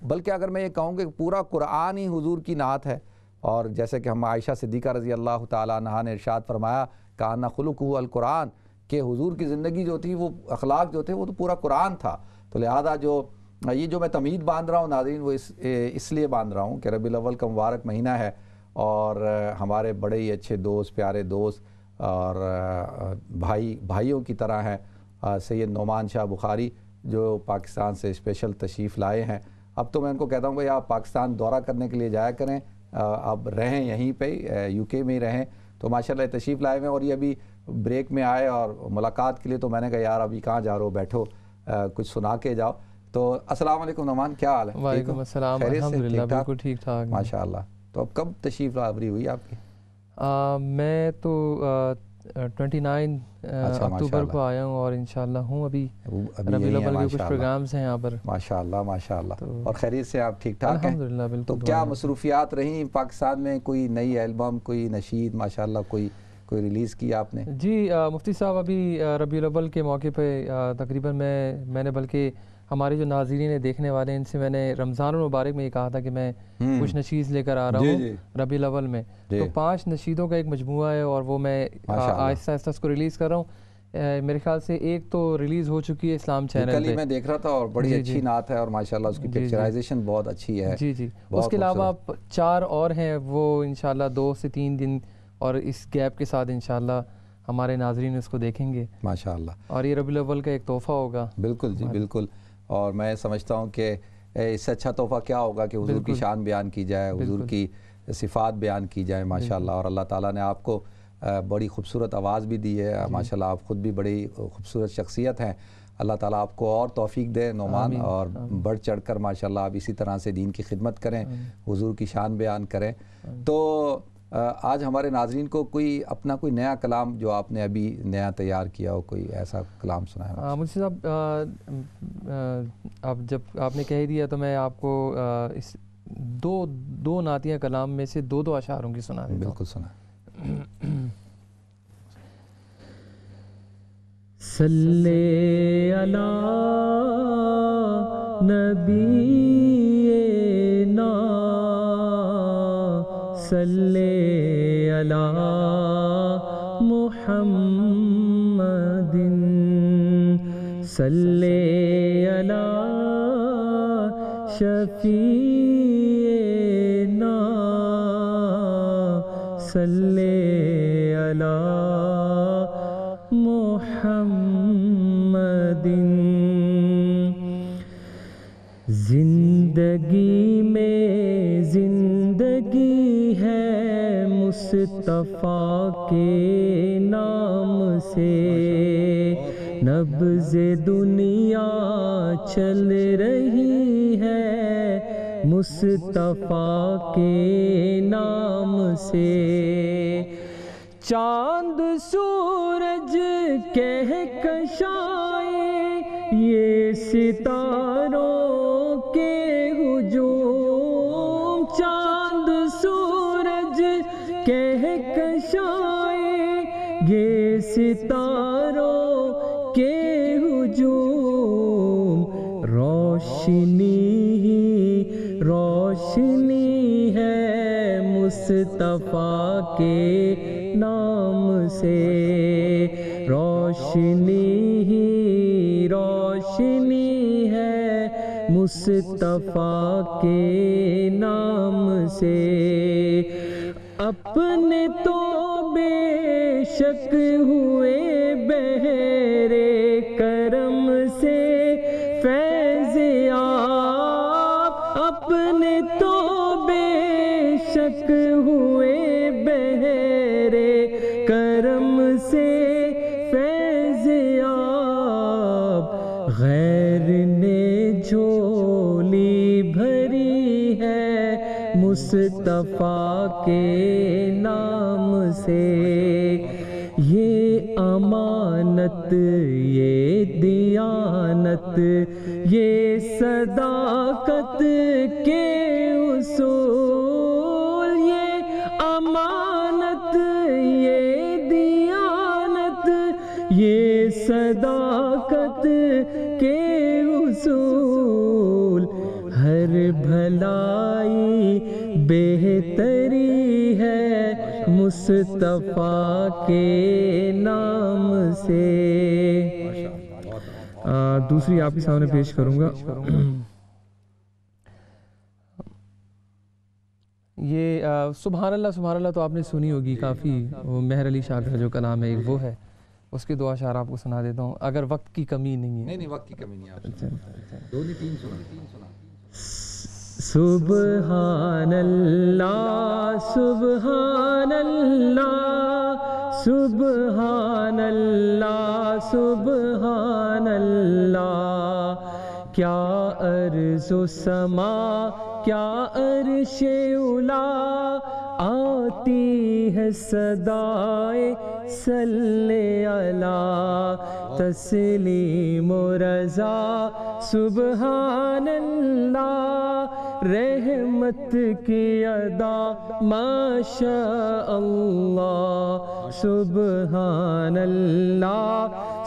بلکہ اگر میں یہ کہوں کہ پورا قرآن ہی حضور کی نعت ہے۔ اور جیسے کہ ہم عائشہ صدیقہ رضی اللہ تعالیٰ عنہ نے ارشاد فرمایا، کانا خلق القرآن، کہ حضور کی زندگی جو تھی، وہ اخلاق جو تھے، وہ تو پورا قرآن تھا۔ تو لہذا جو یہ جو میں تمید باندھ رہا ہوں ناظرین، وہ اس اس لیے باندھ رہا ہوں کہ ربی الاول کا مبارک مہینہ ہے اور ہمارے بڑے ہی اچھے دوست، پیارے دوست اور بھائی، بھائیوں کی طرح ہیں سید نعمان شاہ بخاری جو پاکستان سے اسپیشل تشریف لائے ہیں۔ اب تو میں ان کو کہتا ہوں کہ آپ پاکستان دورہ کرنے کے لیے جایا کریں۔ اب رہیں یہیں پہ یو کے میں ہی رہیں۔ تو ماشاءاللہ تشریف لائے ہوئے اور یہ ابھی بریک میں آئے اور ملاقات کے لیے تو میں نے کہا، یار ابھی کہاں جا رہے ہو؟ بیٹھو کچھ سنا کے جاؤ۔ تو السلام علیکم نعمان کیا حال ہے؟ وعلیکم السلام الحمدللہ بالکل ٹھیک ٹھاک۔ ماشاءاللہ۔ تو اب کب تشریف لاوری ہوئی آپ کی؟ میں تو ٹوئنٹی نائن اچھا، اکتوبر کو آیا ہوں اور انشاءاللہ ہوں۔ ابھی ربی الاول کے کچھ پروگرامز ہیں یہاں پر۔ ماشاءاللہ ماشاءاللہ۔ اور خیریت سے آپ ٹھیک ٹھاک ہیں؟ الحمدللہ بالکل تو کیا مصروفیات رہیں پاکستان میں؟ کوئی نئی البم کوئی نشید ماشاءاللہ کوئی کوئی ریلیز کی آپ نے؟ جی مفتی صاحب ابھی ربی الاول کے موقع پہ تقریباً میں میں نے بلکہ ہمارے جو ناظرین دیکھنے والے ان سے میں نے رمضان المبارک میں یہ کہا تھا کہ میں کچھ نشیز لے کر آ رہا ہوں ربی الاول میں۔ تو پانچ نشیدوں کا ایک مجموعہ ہے اور وہ میں آہستہ آہستہ اس کو ریلیز کر رہا ہوں۔ میرے خیال سے ایک تو ریلیز ہو چکی ہے اسلام چینل پہ۔ میں دیکھ رہا تھا اور بڑی اچھی نعت ہے اور ماشاءاللہ اس کی پکچرائزیشن بہت اچھی ہے۔ جی جی۔ اس کے علاوہ چار اور ہیں وہ انشاءاللہ دو سے تین دن اور اس گیپ کے ساتھ انشاءاللہ ہمارے ناظرین اس کو دیکھیں گے۔ ماشاءاللہ۔ اور یہ ربی الاول کا ایک تحفہ ہوگا۔ بالکل جی بالکل۔ اور میں سمجھتا ہوں کہ اس سے اچھا تحفہ کیا ہوگا کہ حضور کی شان بیان کی جائے حضور کی صفات بیان کی جائے ماشاءاللہ۔ اور اللہ تعالیٰ نے آپ کو بڑی خوبصورت آواز بھی دی ہے۔ جی۔ ماشاءاللہ آپ خود بھی بڑی خوبصورت شخصیت ہیں۔ اللہ تعالیٰ آپ کو اور توفیق دے نعمان اور بڑھ چڑھ کر ماشاءاللہ آپ اسی طرح سے دین کی خدمت کریں حضور کی شان بیان کریں۔ تو آج ہمارے ناظرین کو کوئی اپنا کوئی نیا کلام جو آپ نے ابھی نیا تیار کیا ہو کوئی ایسا کلام سنا ہے مجھے صاحب اب جب آپ نے کہہ دیا تو میں آپ کو اس دو دو نعتیہ کلام میں سے دو دو اشعاروں کی سنا دیتا بالکل سنا۔ صلی علی نبی صلی علی محمد. صلی علی شفیعنا صلی علی محمد. زندگی مصطفیٰ کے نام سے نبز دنیا چل رہی ہے۔ مصطفیٰ کے نام سے چاند سورج کہہ کشائے، یہ ستاروں ستاروں کے ہجوم روشنی ہی روشنی ہے مصطفیٰ کے نام سے روشنی ہی روشنی ہے مصطفیٰ کے نام سے اپنے تو بے شک ہوئے بہرے کرم سے فیض آپ اپنے تو بے شک ہوئے بہرے کرم سے فیض آپ غیر نے جھولی بھری ہے مصطفیٰ کے نام سے امانت یہ دیانت، یہ صداقت کے اصول، یہ امانت، یہ دیانت، یہ صداقت کے اصول۔ ہر بھلائی بہتری ہے مصطفیٰ کے نام سے۔ دوسری آپ کے سامنے پیش کروں گا۔ یہ سبحان اللہ سبحان اللہ تو آپ نے سنی ہوگی کافی وہ مہر علی شاہ کا جو کلام ہے ایک وہ ہے۔ اس کے دو اشعار آپ کو سنا دیتا ہوں اگر وقت کی کمی نہیں ہے۔ نہیں نہیں وقت کی کمی نہیں آپ دو نہیں تین سنا تین سنا سبحان اللہ سبحان اللہ سبحان اللہ سبحان اللہ کیا عرض و سما، کیا عرش اولا آتی ہے صدائے صلی اللہ، تسلیم و رضا سبحان اللہ رحمت کی ادا ماشاء اللہ سبحان اللہ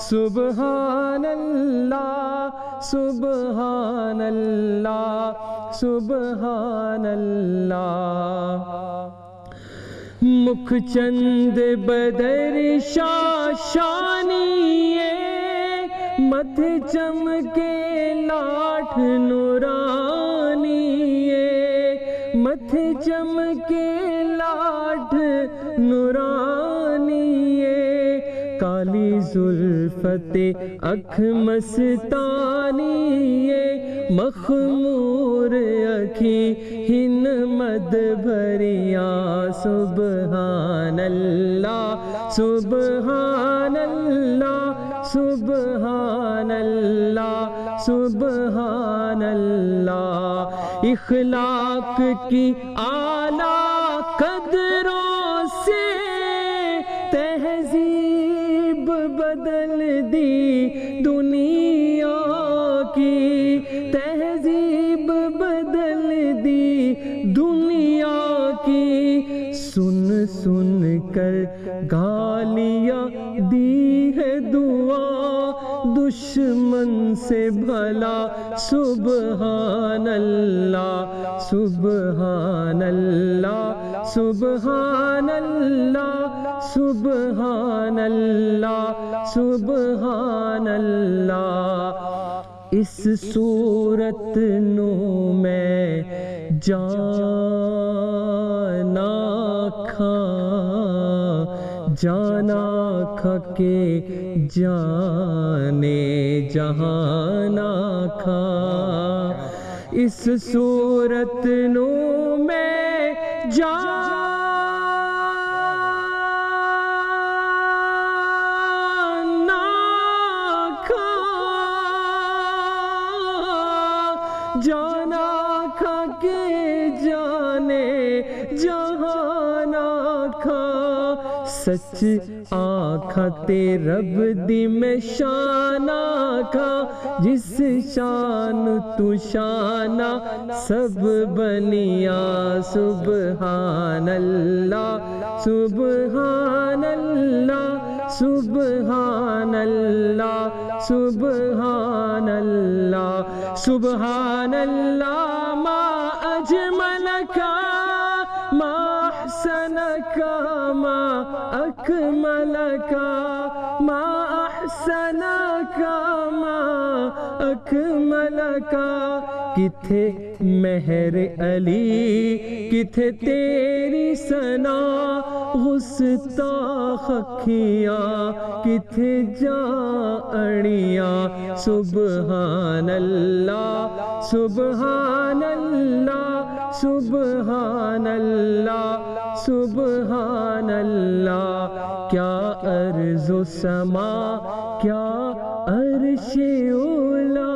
سبحان اللہ سبحان اللہ سبحان اللہ مکھ چند بدر شاشانی مت چمکے لاٹھ نورانی مت چمکے لاٹھ نورانی کالی زلفت اکھ مستانی مخمور اکھی ہن مد بھریا سبحان اللہ سبحان اللہ سبحان اللہ سبحان اللہ۔ اخلاق کی اعلیٰ سن کر گالیاں دی ہے دعا، دشمن سے بھلا سبحان اللہ سبحان اللہ سبحان اللہ سبحان اللہ سبحان اللہ اس صورت نو میں جانا جانا کھکے جانے جہانا کھا۔ اس صورت نو میں جان سچ آنکھا تے رب دی میں شانا کھا جس شان تو شانا سب بنیا سبحان اللہ سبحان اللہ سبحان اللہ سبحان اللہ سبحان اللہ اکملک ما احسنک ما اکملک کتھے مہر علی، کتھے تیری سنا گستاخ اکھیاں کتھے جا اڑیاں سبحان اللہ سبحان اللہ سبحان اللہ سبحان اللہ کیا عرض و سما، کیا عرش اولا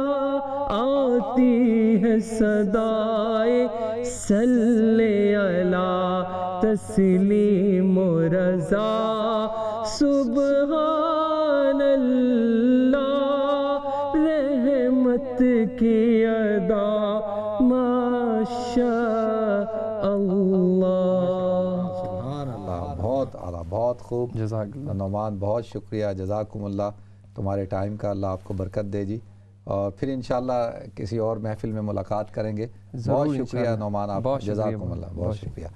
آتی ہے صدائے صلی اللہ تسلیم و رضا. سبحان اللہ رحمت کی ادا ماشاء اللہ سبحان اللہ بہت اعلیٰ بہت خوب. جزاک اللہ. نعمان بہت شکریہ جزاکم اللہ. تمہارے ٹائم کا اللہ آپ کو برکت دے جی. اور پھر انشاءاللہ کسی اور محفل میں ملاقات کریں گے. بہت شکریہ۔ نعمان آپ جزاکم اللہ. بہت بہت شکریہ.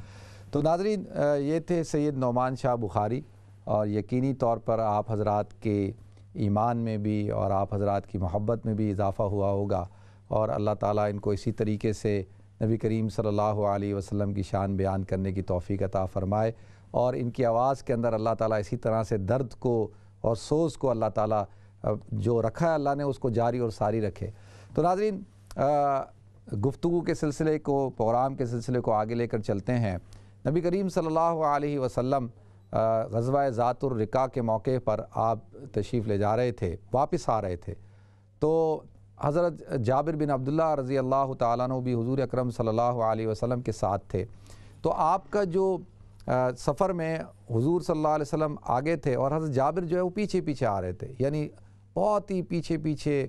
تو ناظرین یہ تھے سید نعمان شاہ بخاری اور یقینی طور پر آپ حضرات کے ایمان میں بھی اور آپ حضرات کی محبت میں بھی اضافہ ہوا ہوگا اور اللہ تعالیٰ ان کو اسی طریقے سے نبی کریم صلی اللہ علیہ وسلم کی شان بیان کرنے کی توفیق عطا فرمائے اور ان کی آواز کے اندر اللہ تعالیٰ اسی طرح سے درد کو اور سوز کو اللہ تعالیٰ جو رکھا ہے اللہ نے اس کو جاری اور ساری رکھے۔ تو ناظرین گفتگو کے سلسلے کو، پروگرام کے سلسلے کو آگے لے کر چلتے ہیں۔ نبی کریم صلی اللہ علیہ وسلم غزوہ ذات الرقا کے موقع پر آپ تشریف لے جا رہے تھے، واپس آ رہے تھے۔ تو حضرت جابر بن عبداللہ رضی اللہ تعالیٰ عنہ بھی حضور اکرم صلی اللہ علیہ وسلم کے ساتھ تھے۔ تو آپ کا جو سفر میں حضور صلی اللہ علیہ وسلم آگے تھے اور حضرت جابر جو ہے وہ پیچھے پیچھے آ رہے تھے۔ یعنی بہت ہی پیچھے پیچھے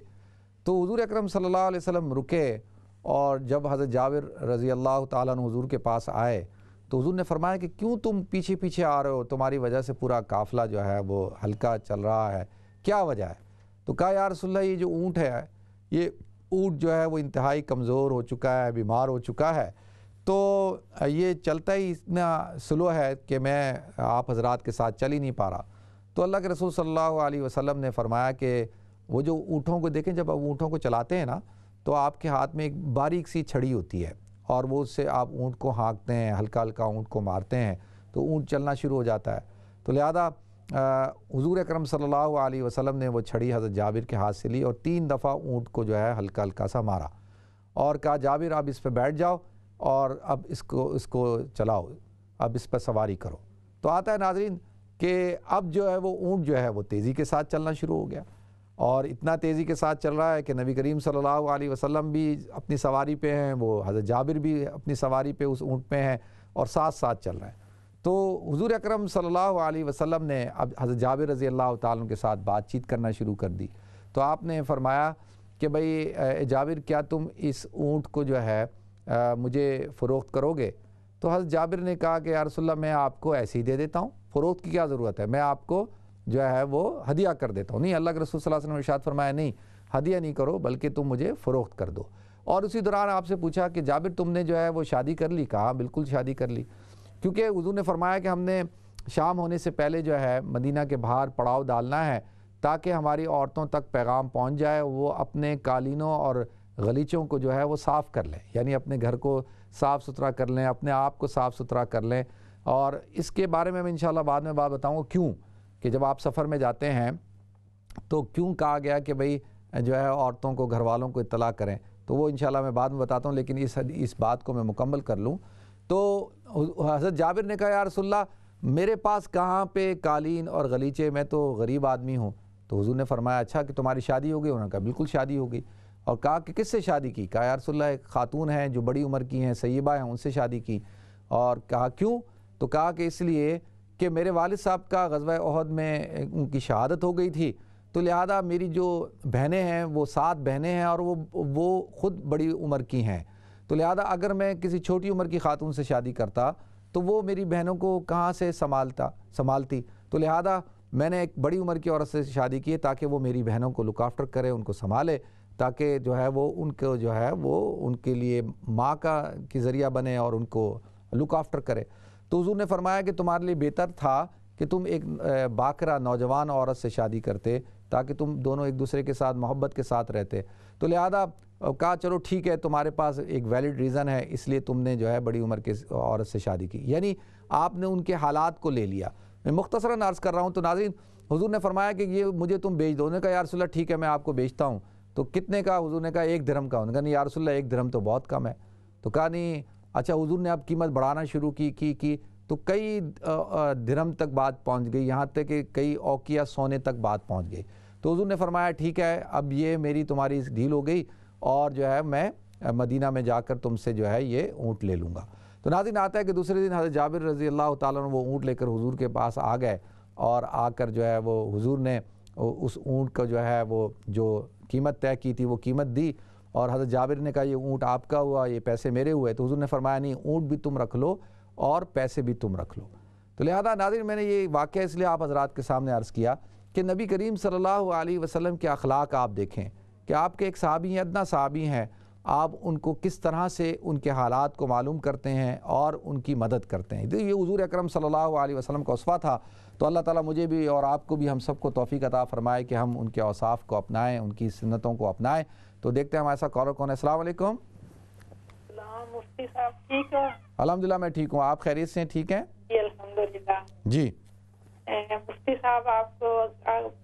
تو حضور اکرم صلی اللہ علیہ وسلم رکے اور جب حضرت جابر رضی اللہ تعالیٰ عنہ حضور کے پاس آئے تو حضور نے فرمایا کہ کیوں تم پیچھے پیچھے آ رہے ہو؟ تمہاری وجہ سے پورا قافلہ جو ہے وہ ہلکا چل رہا ہے۔ کیا وجہ ہے؟ تو کہا، یا رسول اللہ، یہ جو اونٹ ہے، یہ اونٹ جو ہے وہ انتہائی کمزور ہو چکا ہے، بیمار ہو چکا ہے۔ تو یہ چلتا ہی اتنا سلو ہے کہ میں آپ حضرات کے ساتھ چل ہی نہیں پا رہا۔ تو اللہ کے رسول صلی اللہ علیہ وسلم نے فرمایا کہ وہ جو اونٹوں کو دیکھیں، جب آپ اونٹوں کو چلاتے ہیں نا، تو آپ کے ہاتھ میں ایک باریک سی چھڑی ہوتی ہے اور وہ اس سے آپ اونٹ کو ہانکتے ہیں، ہلکا ہلکا اونٹ کو مارتے ہیں، تو اونٹ چلنا شروع ہو جاتا ہے۔ تو لہذا حضور اکرم صلی اللہ علیہ وسلم نے وہ چھڑی حضرت جابر کے ہاتھ سے لی اور تین دفعہ اونٹ کو جو ہے ہلکا ہلکا سا مارا اور کہا، جابر، اب اس پہ بیٹھ جاؤ اور اب اس کو اس کو چلاؤ، اب اس پہ سواری کرو۔ تو آتا ہے ناظرین کہ اب جو ہے وہ اونٹ جو ہے وہ تیزی کے ساتھ چلنا شروع ہو گیا۔ اور اتنا تیزی کے ساتھ چل رہا ہے کہ نبی کریم صلی اللہ علیہ وسلم بھی اپنی سواری پہ ہیں، وہ حضرت جابر بھی اپنی سواری پہ اس اونٹ پہ ہیں اور ساتھ ساتھ چل رہے ہیں تو حضور اکرم صلی اللہ علیہ وسلم نے اب حضرت جابر رضی اللہ تعالیٰ کے ساتھ بات چیت کرنا شروع کر دی۔ تو آپ نے فرمایا کہ بھئی جابر، کیا تم اس اونٹ کو جو ہے مجھے فروخت کرو گے؟ تو حضرت جابر نے کہا کہ یا رسول اللہ میں آپ کو ایسے ہی دے دیتا ہوں۔ فروخت کی کیا ضرورت ہے؟ میں آپ کو جو ہے وہ ہدیہ کر دیتا ہوں۔ نہیں، اللہ کے رسول صلی اللہ علیہ وسلم نے ارشاد فرمایا، نہیں، ہدیہ نہیں کرو، بلکہ تم مجھے فروخت کر دو۔ اور اسی دوران آپ سے پوچھا کہ جابر، تم نے جو ہے وہ شادی کر لی؟ کہا ہاں، بالکل شادی کر لی۔ کیونکہ حضور نے فرمایا کہ ہم نے شام ہونے سے پہلے جو ہے مدینہ کے باہر پڑاؤ ڈالنا ہے تاکہ ہماری عورتوں تک پیغام پہنچ جائے، وہ اپنے قالینوں اور غلیچوں کو جو ہے وہ صاف کر لیں یعنی اپنے گھر کو صاف ستھرا کر لیں، اپنے آپ کو صاف ستھرا کر لیں۔ اور اس کے بارے میں میں انشاءاللہ بعد میں بات بتاؤں گا کیوں، کہ جب آپ سفر میں جاتے ہیں تو کیوں کہا گیا کہ بھئی جو ہے عورتوں کو، گھر والوں کو اطلاع کریں؟ تو وہ انشاءاللہ میں بعد میں بتاتا ہوں، لیکن اس اس بات کو میں مکمل کر لوں۔ تو حضرت جابر نے کہا، یا رسول اللہ، میرے پاس کہاں پہ قالین اور غلیچے؟ میں تو غریب آدمی ہوں۔ تو حضور نے فرمایا اچھا کہ تمہاری شادی ہو گئی؟ انہوں نے کہا، بالکل شادی ہو گئی۔ اور کہا کہ کس سے شادی کی؟ کہا، یا رسول اللہ، ایک خاتون ہیں جو بڑی عمر کی ہیں، سیبہ ہیں، ان سے شادی کی۔ اور کہا، کیوں؟ تو کہا کہ اس لیے کہ میرے والد صاحب کا غزوہ عہد میں ان کی شہادت ہو گئی تھی۔ تو لہذا میری جو بہنیں ہیں، وہ سات بہنیں ہیں اور وہ وہ خود بڑی عمر کی ہیں۔ تو لہذا اگر میں کسی چھوٹی عمر کی خاتون سے شادی کرتا، تو وہ میری بہنوں کو کہاں سے سنبھالتا، سنبھالتی؟ تو لہذا میں نے ایک بڑی عمر کی عورت سے شادی کی تاکہ وہ میری بہنوں کو لک آفٹر کرے، ان کو سنبھالے۔ تاکہ جو ہے وہ ان کو جو ہے وہ ان کے لیے ماں کا کی ذریعہ بنے اور ان کو لک آفٹر کرے۔ تو حضور نے فرمایا کہ تمہارے لیے بہتر تھا کہ تم ایک باقرہ نوجوان عورت سے شادی کرتے تاکہ تم دونوں ایک دوسرے کے ساتھ، محبت کے ساتھ رہتے۔ تو لہذا کہا، چلو ٹھیک ہے، تمہارے پاس ایک ویلڈ ریزن ہے، اس لیے تم نے جو ہے بڑی عمر کے عورت سے شادی کی۔ یعنی آپ نے ان کے حالات کو لے لیا۔ میں مختصراً عرض کر رہا ہوں تو ناظرین، حضور نے فرمایا کہ یہ مجھے تم بیچ دو۔ نے کہا یا رسول اللہ، ٹھیک ہے، میں آپ کو بیچتا ہوں۔ تو کتنے کا حضور نے کہا ایک درم کا؟ انہوں نے کہا نہیں، یا رسول اللہ، ایک درم تو بہت کم ہے۔ تو کہا نہیں اچھا حضور نے اب قیمت بڑھانا شروع کی کی کی، تو کئی درم تک بات پہنچ گئی، یہاں تک کہ کئی اوکیا سونے تک بات پہنچ گئی۔ تو حضور نے فرمایا، ٹھیک ہے، اب یہ میری تمہاری ڈھیل ہو گئی اور جو ہے میں مدینہ میں جا کر تم سے جو ہے یہ اونٹ لے لوں گا۔ تو ناظرین، آتا ہے کہ دوسرے دن حضرت جابر رضی اللہ تعالیٰ نے وہ اونٹ لے کر حضور کے پاس آ گئے اور آ کر جو ہے وہ حضور نے اس اونٹ کا جو ہے وہ، جو قیمت طے کی تھی، وہ قیمت دی اور حضرت جابر نے کہا، یہ اونٹ آپ کا ہوا، یہ پیسے میرے ہوئے۔ تو حضور نے فرمایا، نہیں، اونٹ بھی تم رکھ لو اور پیسے بھی تم رکھ لو۔ تو لہذا ناظرین، میں نے یہ واقعہ اس لیے آپ حضرات کے سامنے عرض کیا کہ نبی کریم صلی اللہ علیہ وسلم کے اخلاق آپ دیکھیں کہ آپ کے ایک صحابی ہیں، ادنا صحابی ہیں۔ آپ ان کو کس طرح سے ان کے حالات کو معلوم کرتے ہیں اور ان کی مدد کرتے ہیں۔ یہ حضور اکرم صلی اللہ علیہ وسلم کا اسوا تھا۔ تو اللہ تعالیٰ مجھے بھی اور آپ کو بھی ہم سب کو توفیق عطا فرمائے کہ ہم ان کے اوصاف کو اپنائیں ان کی سنتوں کو اپنائیں۔ تو دیکھتے ہیں ہمارے ساتھ کالر کون ہے۔ السلام علیکم۔ مفتی صاحب ٹھیک ہو الحمدللہ میں ٹھیک ہوں۔ آپ خیریت سے ٹھیک ہیں؟ جی الحمدللہ۔ جی۔ مفتی صاحب آپ کو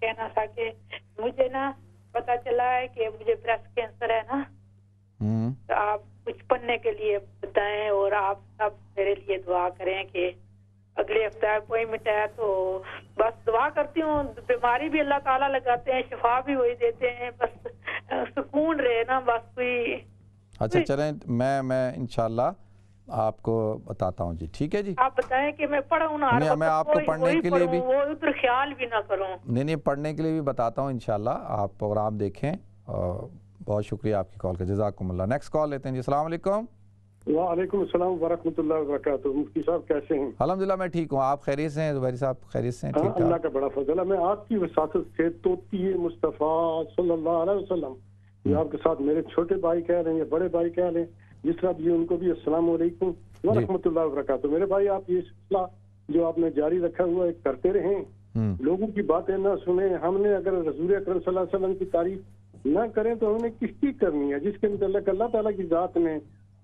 کہنا تھا کہ مجھے نا پتا چلا ہے کہ مجھے بریسٹ کینسر ہے نا۔ تو آپ کچھ پڑھنے کے لیے بتائیں اور آپ سب میرے لیے دعا کریں کہ اگلے ہفتے اپوائنٹمنٹ ہے تو بس دعا کرتی ہوں۔ بیماری بھی اللہ تعالیٰ لگاتے ہیں شفا بھی وہی دیتے ہیں۔ بس سکون رہے نا بس کوئی اچھا چلیں میں میں انشاءاللہ آپ کو بتاتا ہوں جی۔ ٹھیک ہے جی؟ آپ بتائیں کہ میں پڑھوں نا نہیں، میں آپ کو پڑھنے کے لیے بھی- وہ ادھر خیال بھی نہ کروں۔ نہیں نہیں پڑھنے کے لیے بھی بتاتا ہوں انشاءاللہ۔ آپ پروگرام دیکھیں بہت شکریہ آپ کی کال کا جزاکم اللہ۔ نیکسٹ کال لیتے ہیں جی۔ السلام علیکم۔ وعلیکم السلام ورحمۃ اللہ وبرکاتہ۔ مفتی صاحب کیسے ہیں؟ الحمدللہ میں ٹھیک ہوں۔ آپ خیریت سے ہیں؟ زبیری صاحب خیریت سے ہیں؟ ہاں ٹھیک اللہ کا بڑا فضل ہے۔ میں آپ کی وساطت سے توتی مصطفیٰ صلی اللہ علیہ وسلم یہ آپ کے ساتھ میرے چھوٹے بھائی کہہ رہے ہیں یا بڑے بھائی کہہ رہے ہیں جس طرح بھی ان کو بھی السلام علیکم۔ ورحمۃ اللہ وبرکاتہ۔ میرے بھائی آپ یہ سلسلہ جو آپ نے جاری رکھا ہوا ہے کرتے رہیں۔ لوگوں کی باتیں نہ سنیں۔ ہم نے اگر رسول اکرم صلی اللہ علیہ وسلم کی تعریف نہ کریں تو ہم نے کس کی کرنی ہے جس کے متعلق اللہ تعالیٰ کی ذات نے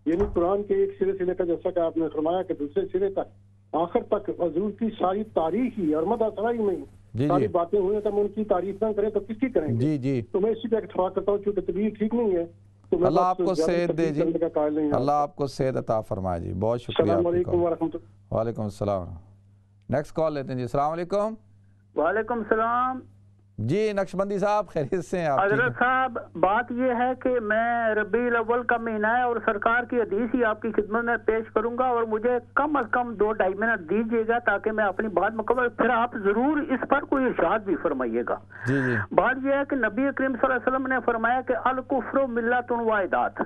یعنی قرآن کے ایک سرے سے لے کر جیسا کہ آپ نے فرمایا کہ دوسرے سرے تک آخر تک حضور کی ساری تاریخ ہی اور مدہ سرائی میں جی، جی۔ ساری باتیں ہوئی ہیں تو ہم ان کی تعریف نہ کریں تو کس کی کریں گے۔ جی جی۔ تو میں اسی پہ اتفاق کرتا ہوں چونکہ طبیعت ٹھیک نہیں ہے تو میں اللہ آپ کو صحت دے جی۔ اللہ آپ کو صحت عطا فرمائے جی۔ بہت شکریہ السلام علیکم ورحمۃ اللہ۔ وعلیکم السلام۔ نیکسٹ کال لیتے ہیں جی۔ السلام علیکم۔ وعلیکم السلام۔ جی نقشبندی صاحب خیریت سے ہیں آپ؟ حضرت؟ صاحب بات یہ ہے کہ میں ربیع الاول کا مہینہ ہے اور سرکار کی حدیث ہی آپ کی خدمت میں پیش کروں گا اور مجھے کم از کم دو ڈھائی منٹ دیجیے گا تاکہ میں اپنی بات مکمل پھر آپ ضرور اس پر کوئی ارشاد بھی فرمائیے گا۔ جی جی۔ بات یہ ہے کہ نبی کریم صلی اللہ علیہ وسلم نے فرمایا کہ الکفر و ملت واحدات۔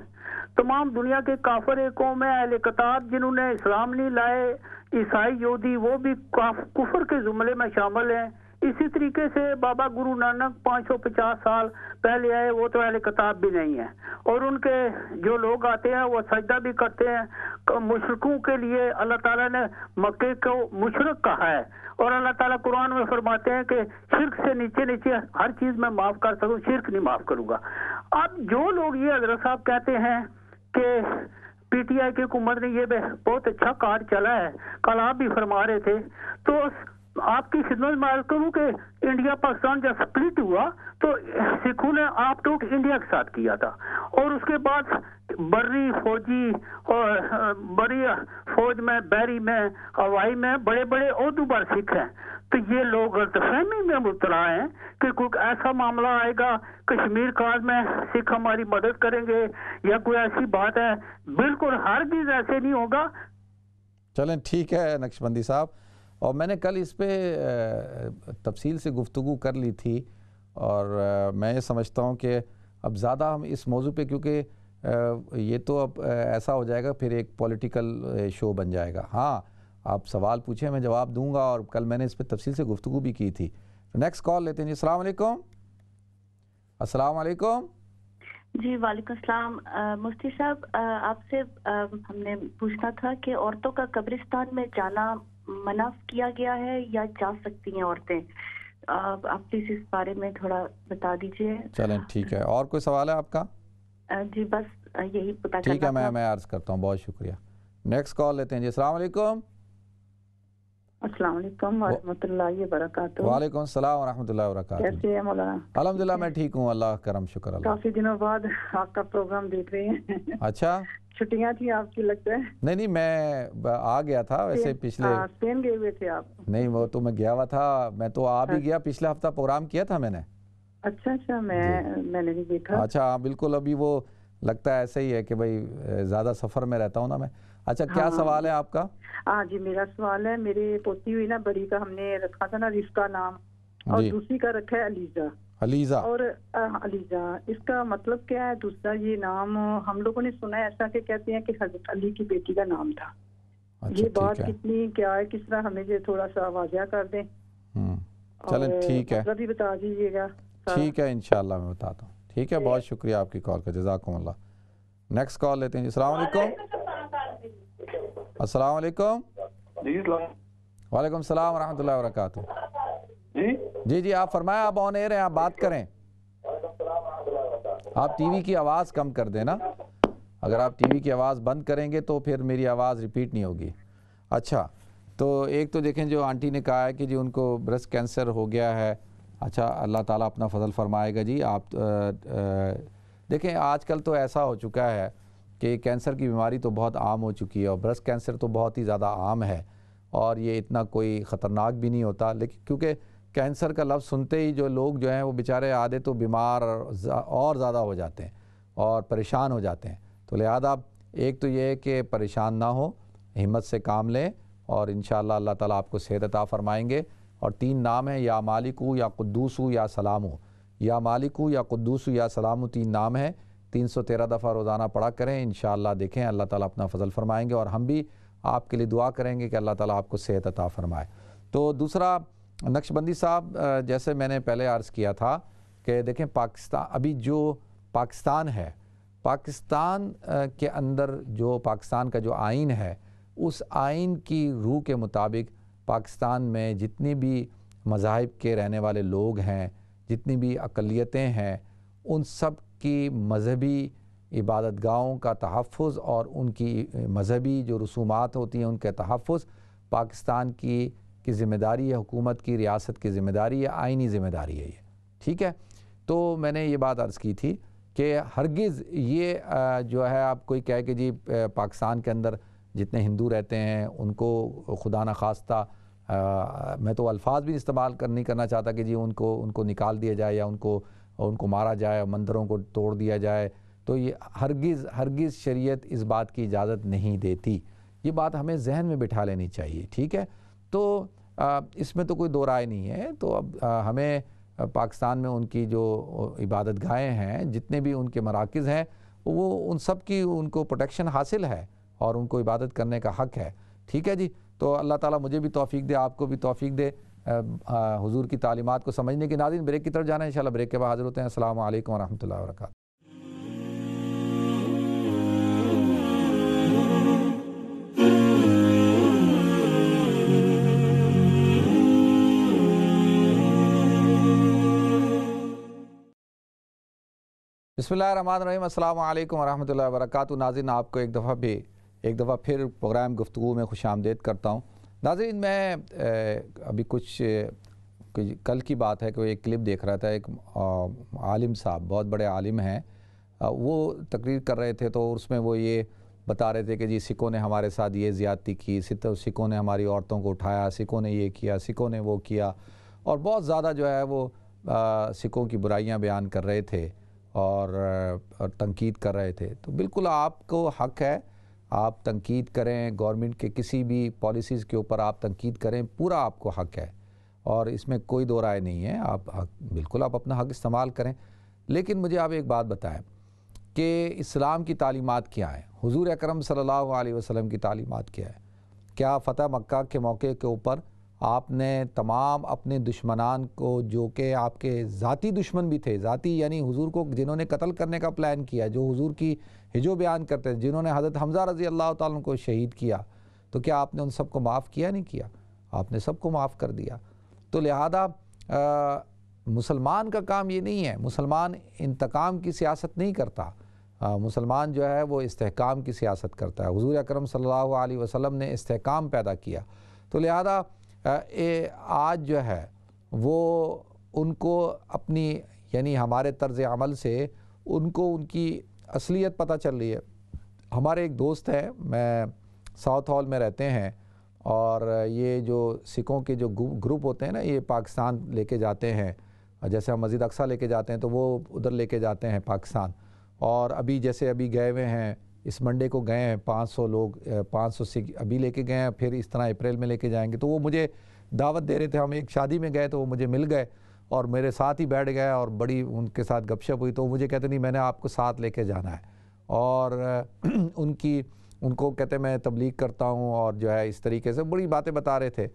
تمام دنیا کے کافر قوم میں اہل کتاب جنہوں نے اسلام نہیں لائے عیسائی یہودی وہ بھی کفر کے زمرے میں شامل ہیں۔ اسی طریقے سے بابا گرو نانک پانچ سو پچاس سال پہلے آئے، وہ تو اہل کتاب بھی نہیں ہے اور ان کے جو لوگ آتے ہیں، وہ سجدہ بھی کرتے ہیں۔ ک- مشرکوں کے لیے اللہ تعالیٰ نے مکے کو مشرق کہا ہے۔ اور اللہ تعالیٰ قرآن میں فرماتے ہیں کہ شرک سے نیچے نیچے ہر چیز میں معاف کر سکوں، شرک نہیں معاف کروں گا۔ اب جو لوگ یہ حضرت صاحب کہتے ہیں کہ پی ٹی آئی کی حکومت نے یہ بہت اچھا کارڈ چلا ہے، کل آپ بھی فرما رہے تھے، تو آپ کی خدمت میں عرض کروں کہ انڈیا پاکستان جب سپلٹ ہوا تو سکھوں نے آپ ٹوک انڈیا کے ساتھ کیا تھا اور اس کے بعد بری فوجی اور بری فوج میں، بحری میں، ہوائی میں بڑے بڑے عہدوں پر سکھ ہیں۔ تو یہ لوگ غلط فہمی میں مبتلا ہیں کہ کوئی ایسا معاملہ آئے گا، کشمیر کاج میں سکھ ہماری مدد کریں گے یا کوئی ایسی بات ہے، بالکل ہر چیز ایسے نہیں ہوگا۔ چلیں ٹھیک ہے نقشبندی صاحب۔ اور میں نے کل اس پہ تفصیل سے گفتگو کر لی تھی اور میں یہ سمجھتا ہوں کہ اب زیادہ ہم اس موضوع پہ، کیونکہ یہ تو اب ایسا ہو جائے گا، پھر ایک پولیٹیکل شو بن جائے گا۔ ہاں آپ سوال پوچھیں، میں جواب دوں گا اور کل میں نے اس پہ تفصیل سے گفتگو بھی کی تھی۔ نیکسٹ کال لیتے ہیں جی۔ السلام علیکم۔ السلام علیکم۔ جی وعلیکم السلام۔ مفتی صاحب آپ سے ہم نے پوچھنا تھا کہ عورتوں کا قبرستان میں جانا منع کیا گیا ہے یا جا سکتی ہیں عورتیں؟ آپ پلیز اس بارے میں تھوڑا بتا دیجیے۔ چلیں ٹھیک ہے۔ اور کوئی سوال ہے آپ کا؟ جی بس یہی پتا ٹھیک ہے میں عرض کرتا ہوں۔ بہت شکریہ۔ نیکسٹ کال لیتے ہیں۔ جی السلام علیکم۔ السلام علیکم ورحمۃ اللہ وبرکاتہ۔ وعلیکم السلام ورحمۃ اللہ وبرکاتہ۔ کیسے ہیں مولانا؟ الحمدللہ میں ٹھیک ہوں اللہ کرم شکر اللہ۔ کافی دنوں بعد آپ کا پروگرام دیکھ رہے ہیں۔ اچھا۔ چھٹیاں تھیں آپ کی لگتا ہے؟ نہیں نہیں میں آ گیا تھا ویسے پچھلے ہاں، اسپین گئے ہوئے تھے آپ۔ نہیں وہ تو میں گیا ہوا تھا میں تو آ بھی گیا پچھلے ہفتہ پروگرام کیا تھا میں نے۔ اچھا اچھا میں میں نے نہیں دیکھا۔ اچھا ہاں بالکل ابھی وہ لگتا ہے ایسے ہی ہے کہ بھائی زیادہ سفر میں رہتا ہوں نا میں۔ اچھا کیا سوال ہے آپ کا؟ ہاں جی میرا سوال ہے میرے پوتی ہوئی نا بڑی کا ہم نے رکھا تھا نا رفقا نام اور جی۔ دوسری کا رکھا ہے علیزہ علیزہ اور علیزہ اس کا مطلب کیا ہے؟ دوسرا یہ نام ہم لوگوں نے سنا ہے ایسا کہ کہتے ہیں کہ حضرت علی کی بیٹی کا نام تھا۔ اچھا یہ بات کتنی کیا ہے کس طرح ہمیں تھوڑا سا واضح کر دیں؟ چلیں ٹھیک ہے۔ مسئلہ بھی بتا دیجیے گا۔ ٹھیک ہے انشاءاللہ میں بتاتا ہوں۔ ٹھیک ہے بہت شکریہ آپ کی کال کا جزاکم اللہ۔ نیکسٹ کال لیتے ہیں جی السلام علیکم۔ السلام علیکم۔ جی وعلیکم السلام ورحمۃ اللہ وبرکاتہ۔ جی؟ جی جی آپ فرمائیں آپ آن ایئر ہیں آپ بات کریں۔ آپ ٹی وی کی آواز کم کر دیں نا۔ اگر آپ ٹی وی کی آواز بند کریں گے تو پھر میری آواز ریپیٹ نہیں ہوگی۔ اچھا تو ایک تو دیکھیں جو آنٹی نے کہا ہے کہ جی ان کو برسٹ کینسر ہو گیا ہے۔ اچھا اللہ تعالیٰ اپنا فضل فرمائے گا جی آپ دیکھیں آج کل تو ایسا ہو چکا ہے کہ کینسر کی بیماری تو بہت عام ہو چکی ہے اور برسٹ کینسر تو بہت ہی زیادہ عام ہے اور یہ اتنا کوئی خطرناک بھی نہیں ہوتا لیکن کیونکہ کینسر کا لفظ سنتے ہی جو لوگ جو ہیں وہ بیچارے آدھے تو بیمار اور زیادہ ہو جاتے ہیں اور پریشان ہو جاتے ہیں تو لہذا ایک تو یہ ہے کہ پریشان نہ ہو، ہمت سے کام لیں اور انشاءاللہ اللہ تعالیٰ آپ کو صحت عطا فرمائیں گے اور تین نام ہیں، یا مالکو یا قدوسو یا سلامو۔ یا مالکو یا قدوسو یا سلامو تین نام ہیں۔ تین سو تیرہ دفعہ روزانہ پڑھا کریں، انشاءاللہ دیکھیں، اللہ تعالیٰ اپنا فضل فرمائیں گے اور ہم بھی آپ کے لیے دعا کریں گے کہ اللہ تعالیٰ آپ کو صحت عطا فرمائے۔ تو دوسرا نقش بندی صاحب جیسے میں نے پہلے عرض کیا تھا کہ دیکھیں پاکستان، ابھی جو پاکستان ہے، پاکستان کے اندر جو پاکستان کا جو آئین ہے، اس آئین کی روح کے مطابق پاکستان میں جتنی بھی مذاہب کے رہنے والے لوگ ہیں، جتنی بھی اقلیتیں ہیں، ان سب کی مذہبی عبادت گاہوں کا تحفظ اور ان کی مذہبی جو رسومات ہوتی ہیں ان کے تحفظ پاکستان کی کی ذمہ داری ہے، حکومت کی، ریاست کی ذمہ داری ہے، آئینی ذمہ داری ہے یہ۔ ٹھیک ہے؟ تو میں نے یہ بات عرض کی تھی کہ ہرگز یہ جو ہے، آپ کوئی کہے کہ جی پاکستان کے اندر جتنے ہندو رہتے ہیں، ان کو خدا نخواستہ میں تو الفاظ بھی استعمال کر نہیں کرنا چاہتا کہ جی ان کو ان کو نکال دیا جائے یا ان کو ان کو مارا جائے مندروں کو توڑ دیا جائے، تو یہ ہرگز ہرگز شریعت اس بات کی اجازت نہیں دیتی۔ یہ بات ہمیں ذہن میں بٹھا لینی چاہیے، ٹھیک ہے؟ تو اس میں تو کوئی دو رائے نہیں ہے۔ تو اب ہمیں پاکستان میں ان کی جو عبادت گاہیں ہیں، جتنے بھی ان کے مراکز ہیں، وہ ان سب کی، ان کو پروٹیکشن حاصل ہے اور ان کو عبادت کرنے کا حق ہے، ٹھیک ہے جی؟ تو اللہ تعالیٰ مجھے بھی توفیق دے، آپ کو بھی توفیق دے۔ حضور کی تعلیمات کو سمجھنے کی ناظرین بریک کی طرف جانا ہے، انشاءاللہ بریک کے بعد حاضر ہوتے ہیں۔ السلام علیکم ورحمۃ اللہ وبرکاتہ۔ بسم اللہ الرحمن الرحیم، السلام علیکم ورحمۃ اللہ وبرکاتہ۔ ناظرین، آپ کو ایک دفعہ بھی، ایک دفعہ پھر پروگرام گفتگو میں خوش آمدید کرتا ہوں۔ ناظرین، میں ابھی کچھ کل کی بات ہے کہ وہ ایک کلپ دیکھ رہا تھا، ایک عالم صاحب، بہت بڑے عالم ہیں۔ وہ تقریر کر رہے تھے تو اس میں وہ یہ بتا رہے تھے کہ جی سکھوں نے ہمارے ساتھ یہ زیادتی کی سکھوں نے ہماری عورتوں کو اٹھایا، سکھوں نے یہ کیا، سکھوں نے وہ کیا۔ اور بہت زیادہ جو ہے وہ سکھوں کی برائیاں بیان کر رہے تھے اور تنقید کر رہے تھے۔ تو بالکل آپ کو حق ہے آپ تنقید کریں گورنمنٹ کے کسی بھی پالیسیز کے اوپر آپ تنقید کریں، پورا آپ کو حق ہے۔ اور اس میں کوئی دو رائے نہیں ہے، آپ حق، بالکل آپ اپنا حق استعمال کریں۔ لیکن مجھے آپ ایک بات بتائیں کہ اسلام کی تعلیمات کیا ہیں؟ حضور اکرم صلی اللہ علیہ وسلم کی تعلیمات کیا ہے کیا فتح مکہ کے موقع کے اوپر آپ نے تمام اپنے دشمنان کو، جو کہ آپ کے ذاتی دشمن بھی تھے، ذاتی یعنی حضور کو جنہوں نے قتل کرنے کا پلان کیا، جو حضور کی ہجو بیان کرتے ہیں، جنہوں نے حضرت حمزہ رضی اللہ تعالیٰ کو شہید کیا، تو کیا آپ نے ان سب کو معاف کیا؟ نہیں کیا۔ آپ نے سب کو معاف کر دیا۔ تو لہذا مسلمان کا کام یہ نہیں ہے۔ مسلمان انتقام کی سیاست نہیں کرتا۔ مسلمان جو ہے وہ استحکام کی سیاست کرتا ہے۔ حضور اکرم صلی اللہ علیہ وسلم نے استحکام پیدا کیا۔ تو لہذا آج جو ہے، وہ ان کو اپنی یعنی ہمارے طرز عمل سے ان کو ان کی اصلیت پتہ چل رہی ہے۔ ہمارے ایک دوست ہیں، میں ساؤتھ ہال میں رہتے ہیں، اور یہ جو سکھوں کے جو گروپ ہوتے ہیں نا، یہ پاکستان لے کے جاتے ہیں۔ جیسے ہم مسجد اقصہ لے کے جاتے ہیں، تو وہ ادھر لے کے جاتے ہیں پاکستان۔ اور ابھی جیسے ابھی گئے ہوئے ہیں اس منڈے کو گئے ہیں، پانچ سو لوگ، پانچ سو سکھ ابھی لے کے گئے ہیں، پھر اس طرح اپریل میں لے کے جائیں گے۔ تو وہ مجھے دعوت دے رہے تھے، ہم ایک شادی میں گئے تو وہ مجھے مل گئے اور میرے ساتھ ہی بیٹھ گئے اور بڑی ان کے ساتھ گپ شپ ہوئی۔ تو وہ مجھے کہتے نہیں، میں نے آپ کو ساتھ لے کے جانا ہے۔ اور ان کی، ان کو کہتے میں تبلیغ کرتا ہوں اور جو ہے اس طریقے سے بڑی باتیں بتا رہے تھے۔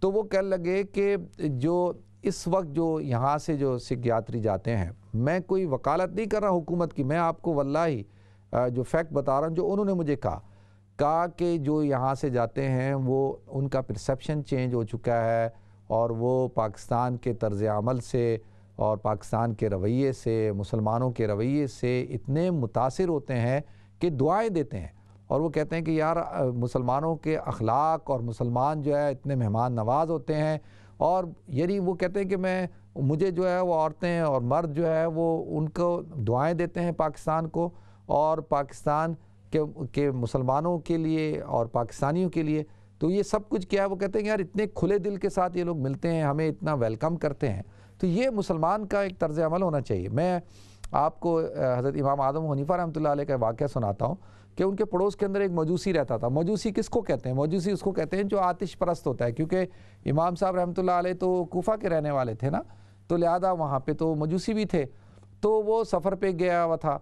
تو وہ کہنے لگے کہ جو اس وقت جو یہاں سے جو سکھ یاتری جاتے ہیں، میں کوئی وکالت نہیں کر رہا حکومت کی، میں آپ کو واللہ ہی جو فیکٹ بتا رہا ہوں، جو انہوں نے مجھے کہا۔ کہا کہ جو یہاں سے جاتے ہیں، وہ ان کا پرسیپشن چینج ہو چکا ہے اور وہ پاکستان کے طرز عمل سے اور پاکستان کے رویے سے، مسلمانوں کے رویے سے اتنے متاثر ہوتے ہیں کہ دعائیں دیتے ہیں۔ اور وہ کہتے ہیں کہ یار مسلمانوں کے اخلاق اور مسلمان جو ہے، اتنے مہمان نواز ہوتے ہیں۔ اور یعنی وہ کہتے ہیں کہ میں، مجھے جو ہے، وہ عورتیں اور مرد جو ہے، وہ ان کو دعائیں دیتے ہیں پاکستان کو۔ اور پاکستان کے کے مسلمانوں کے لیے اور پاکستانیوں کے لیے۔ تو یہ سب کچھ کیا ہے؟ وہ کہتے ہیں کہ یار اتنے کھلے دل کے ساتھ یہ لوگ ملتے ہیں، ہمیں اتنا ویلکم کرتے ہیں۔ تو یہ مسلمان کا ایک طرز عمل ہونا چاہیے۔ میں آپ کو حضرت امام آدم حنیفہ رحمۃ اللہ علیہ کا واقعہ سناتا ہوں کہ ان کے پڑوس کے اندر ایک موجوسی رہتا تھا۔ موجوسی کس کو کہتے ہیں؟ موجوسی اس کو کہتے ہیں جو آتش پرست ہوتا ہے، کیونکہ امام صاحب رحمۃ اللہ علیہ تو کوفہ کے رہنے والے تھے نا۔ تو لہذا وہاں پہ تو موجوسی بھی تھے۔ تو وہ سفر پہ گیا ہوا تھا۔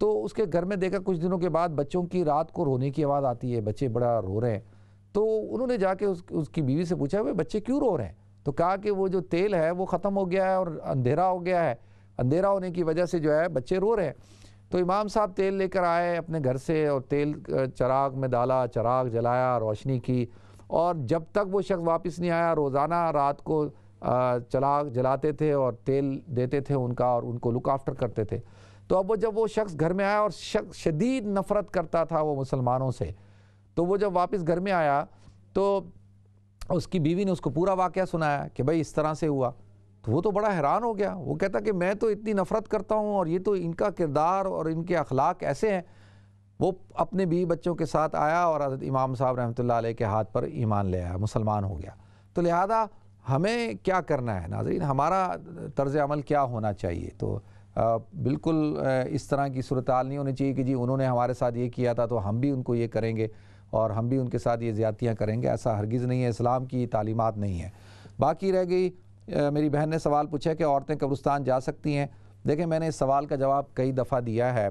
تو اس کے گھر میں دیکھا کچھ دنوں کے بعد بچوں کی رات کو رونے کی آواز آتی ہے، بچے بڑا رو رہے ہیں۔ تو انہوں نے جا کے اس اس کی بیوی سے پوچھا وہ بچے کیوں رو رہے ہیں؟ تو کہا کہ وہ جو تیل ہے وہ ختم ہو گیا ہے اور اندھیرا ہو گیا ہے۔ اندھیرا ہونے کی وجہ سے جو ہے بچے رو رہے ہیں۔ تو امام صاحب تیل لے کر آئے اپنے گھر سے اور تیل، چراغ میں ڈالا، چراغ جلایا، روشنی کی۔ اور جب تک وہ شخص واپس نہیں آیا، روزانہ رات کو چراغ جلاتے تھے اور تیل دیتے تھے ان کا اور ان کو لک آفٹر کرتے تھے۔ تو اب وہ جب وہ شخص گھر میں آیا اور شخص شدید نفرت کرتا تھا وہ مسلمانوں سے، تو وہ جب واپس گھر میں آیا تو اس کی بیوی نے اس کو پورا واقعہ سنایا کہ بھائی اس طرح سے ہوا۔ تو وہ تو بڑا حیران ہو گیا۔ وہ کہتا کہ میں تو اتنی نفرت کرتا ہوں اور یہ تو ان کا کردار اور ان کے اخلاق ایسے ہیں۔ وہ اپنے بیوی بچوں کے ساتھ آیا اور حضرت امام صاحب رحمۃ اللہ علیہ کے ہاتھ پر ایمان لے آیا، مسلمان ہو گیا۔ تو لہذا ہمیں کیا کرنا ہے ناظرین؟ ہمارا طرز عمل کیا ہونا چاہیے؟ تو بالکل اس طرح کی صورتحال نہیں ہونی چاہیے کہ جی انہوں نے ہمارے ساتھ یہ کیا تھا تو ہم بھی ان کو یہ کریں گے اور ہم بھی ان کے ساتھ یہ زیادتیاں کریں گے، ایسا ہرگز نہیں ہے، اسلام کی تعلیمات نہیں ہے باقی رہ گئی میری بہن نے سوال پوچھا کہ عورتیں قبرستان جا سکتی ہیں؟ دیکھیں، میں نے اس سوال کا جواب کئی دفعہ دیا ہے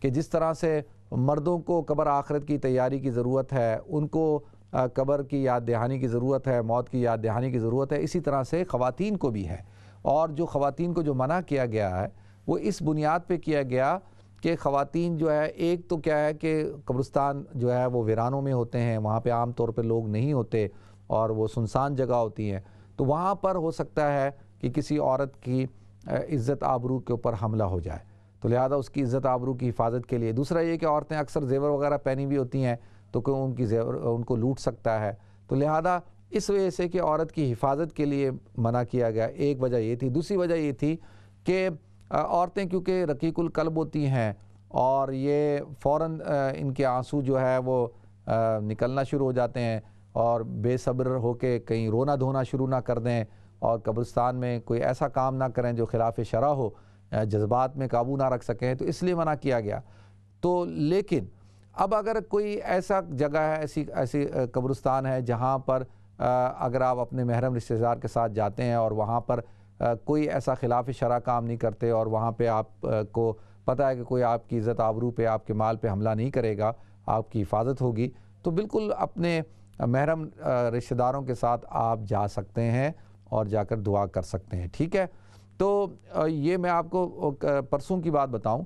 کہ جس طرح سے مردوں کو قبر آخرت کی تیاری کی ضرورت ہے، ان کو قبر کی یاد دہانی کی ضرورت ہے، موت کی یاد دہانی کی ضرورت ہے، اسی طرح سے خواتین کو بھی ہے۔ اور جو خواتین کو جو منع کیا گیا ہے وہ اس بنیاد پہ کیا گیا کہ خواتین جو ہے، ایک تو کیا ہے کہ قبرستان جو ہے وہ ویرانوں میں ہوتے ہیں، وہاں پہ عام طور پہ لوگ نہیں ہوتے اور وہ سنسان جگہ ہوتی ہیں۔ تو وہاں پر ہو سکتا ہے کہ کسی عورت کی عزت آبرو کے اوپر حملہ ہو جائے۔ تو لہذا اس کی عزت آبرو کی حفاظت کے لیے۔ دوسرا یہ کہ عورتیں اکثر زیور وغیرہ پہنی بھی ہوتی ہیں تو کہ ان کی زیور، ان کو لوٹ سکتا ہے۔ تو لہذا اس وجہ سے کہ عورت کی حفاظت کے لیے منع کیا گیا۔ ایک وجہ یہ تھی۔ دوسری وجہ یہ تھی کہ عورتیں کیونکہ رقیق القلب ہوتی ہیں اور یہ فوراً ان کے آنسو جو ہے وہ نکلنا شروع ہو جاتے ہیں اور بے صبر ہو کے کہیں رونا دھونا شروع نہ کر دیں اور قبرستان میں کوئی ایسا کام نہ کریں جو خلاف شرح ہو جذبات میں قابو نہ رکھ سکیں، تو اس لیے منع کیا گیا۔ تو لیکن اب اگر کوئی ایسا جگہ ہے، ایسی ایسی قبرستان ہے جہاں پر اگر آپ اپنے محرم رشتہ دار کے ساتھ جاتے ہیں اور وہاں پر کوئی ایسا خلاف شرح کام نہیں کرتے اور وہاں پہ آپ کو پتہ ہے کہ کوئی آپ کی عزت آبرو پہ، آپ کے مال پہ حملہ نہیں کرے گا، آپ کی حفاظت ہوگی، تو بالکل اپنے محرم رشتہ داروں کے ساتھ آپ جا سکتے ہیں اور جا کر دعا کر سکتے ہیں، ٹھیک ہے؟ تو یہ میں آپ کو پرسوں کی بات بتاؤں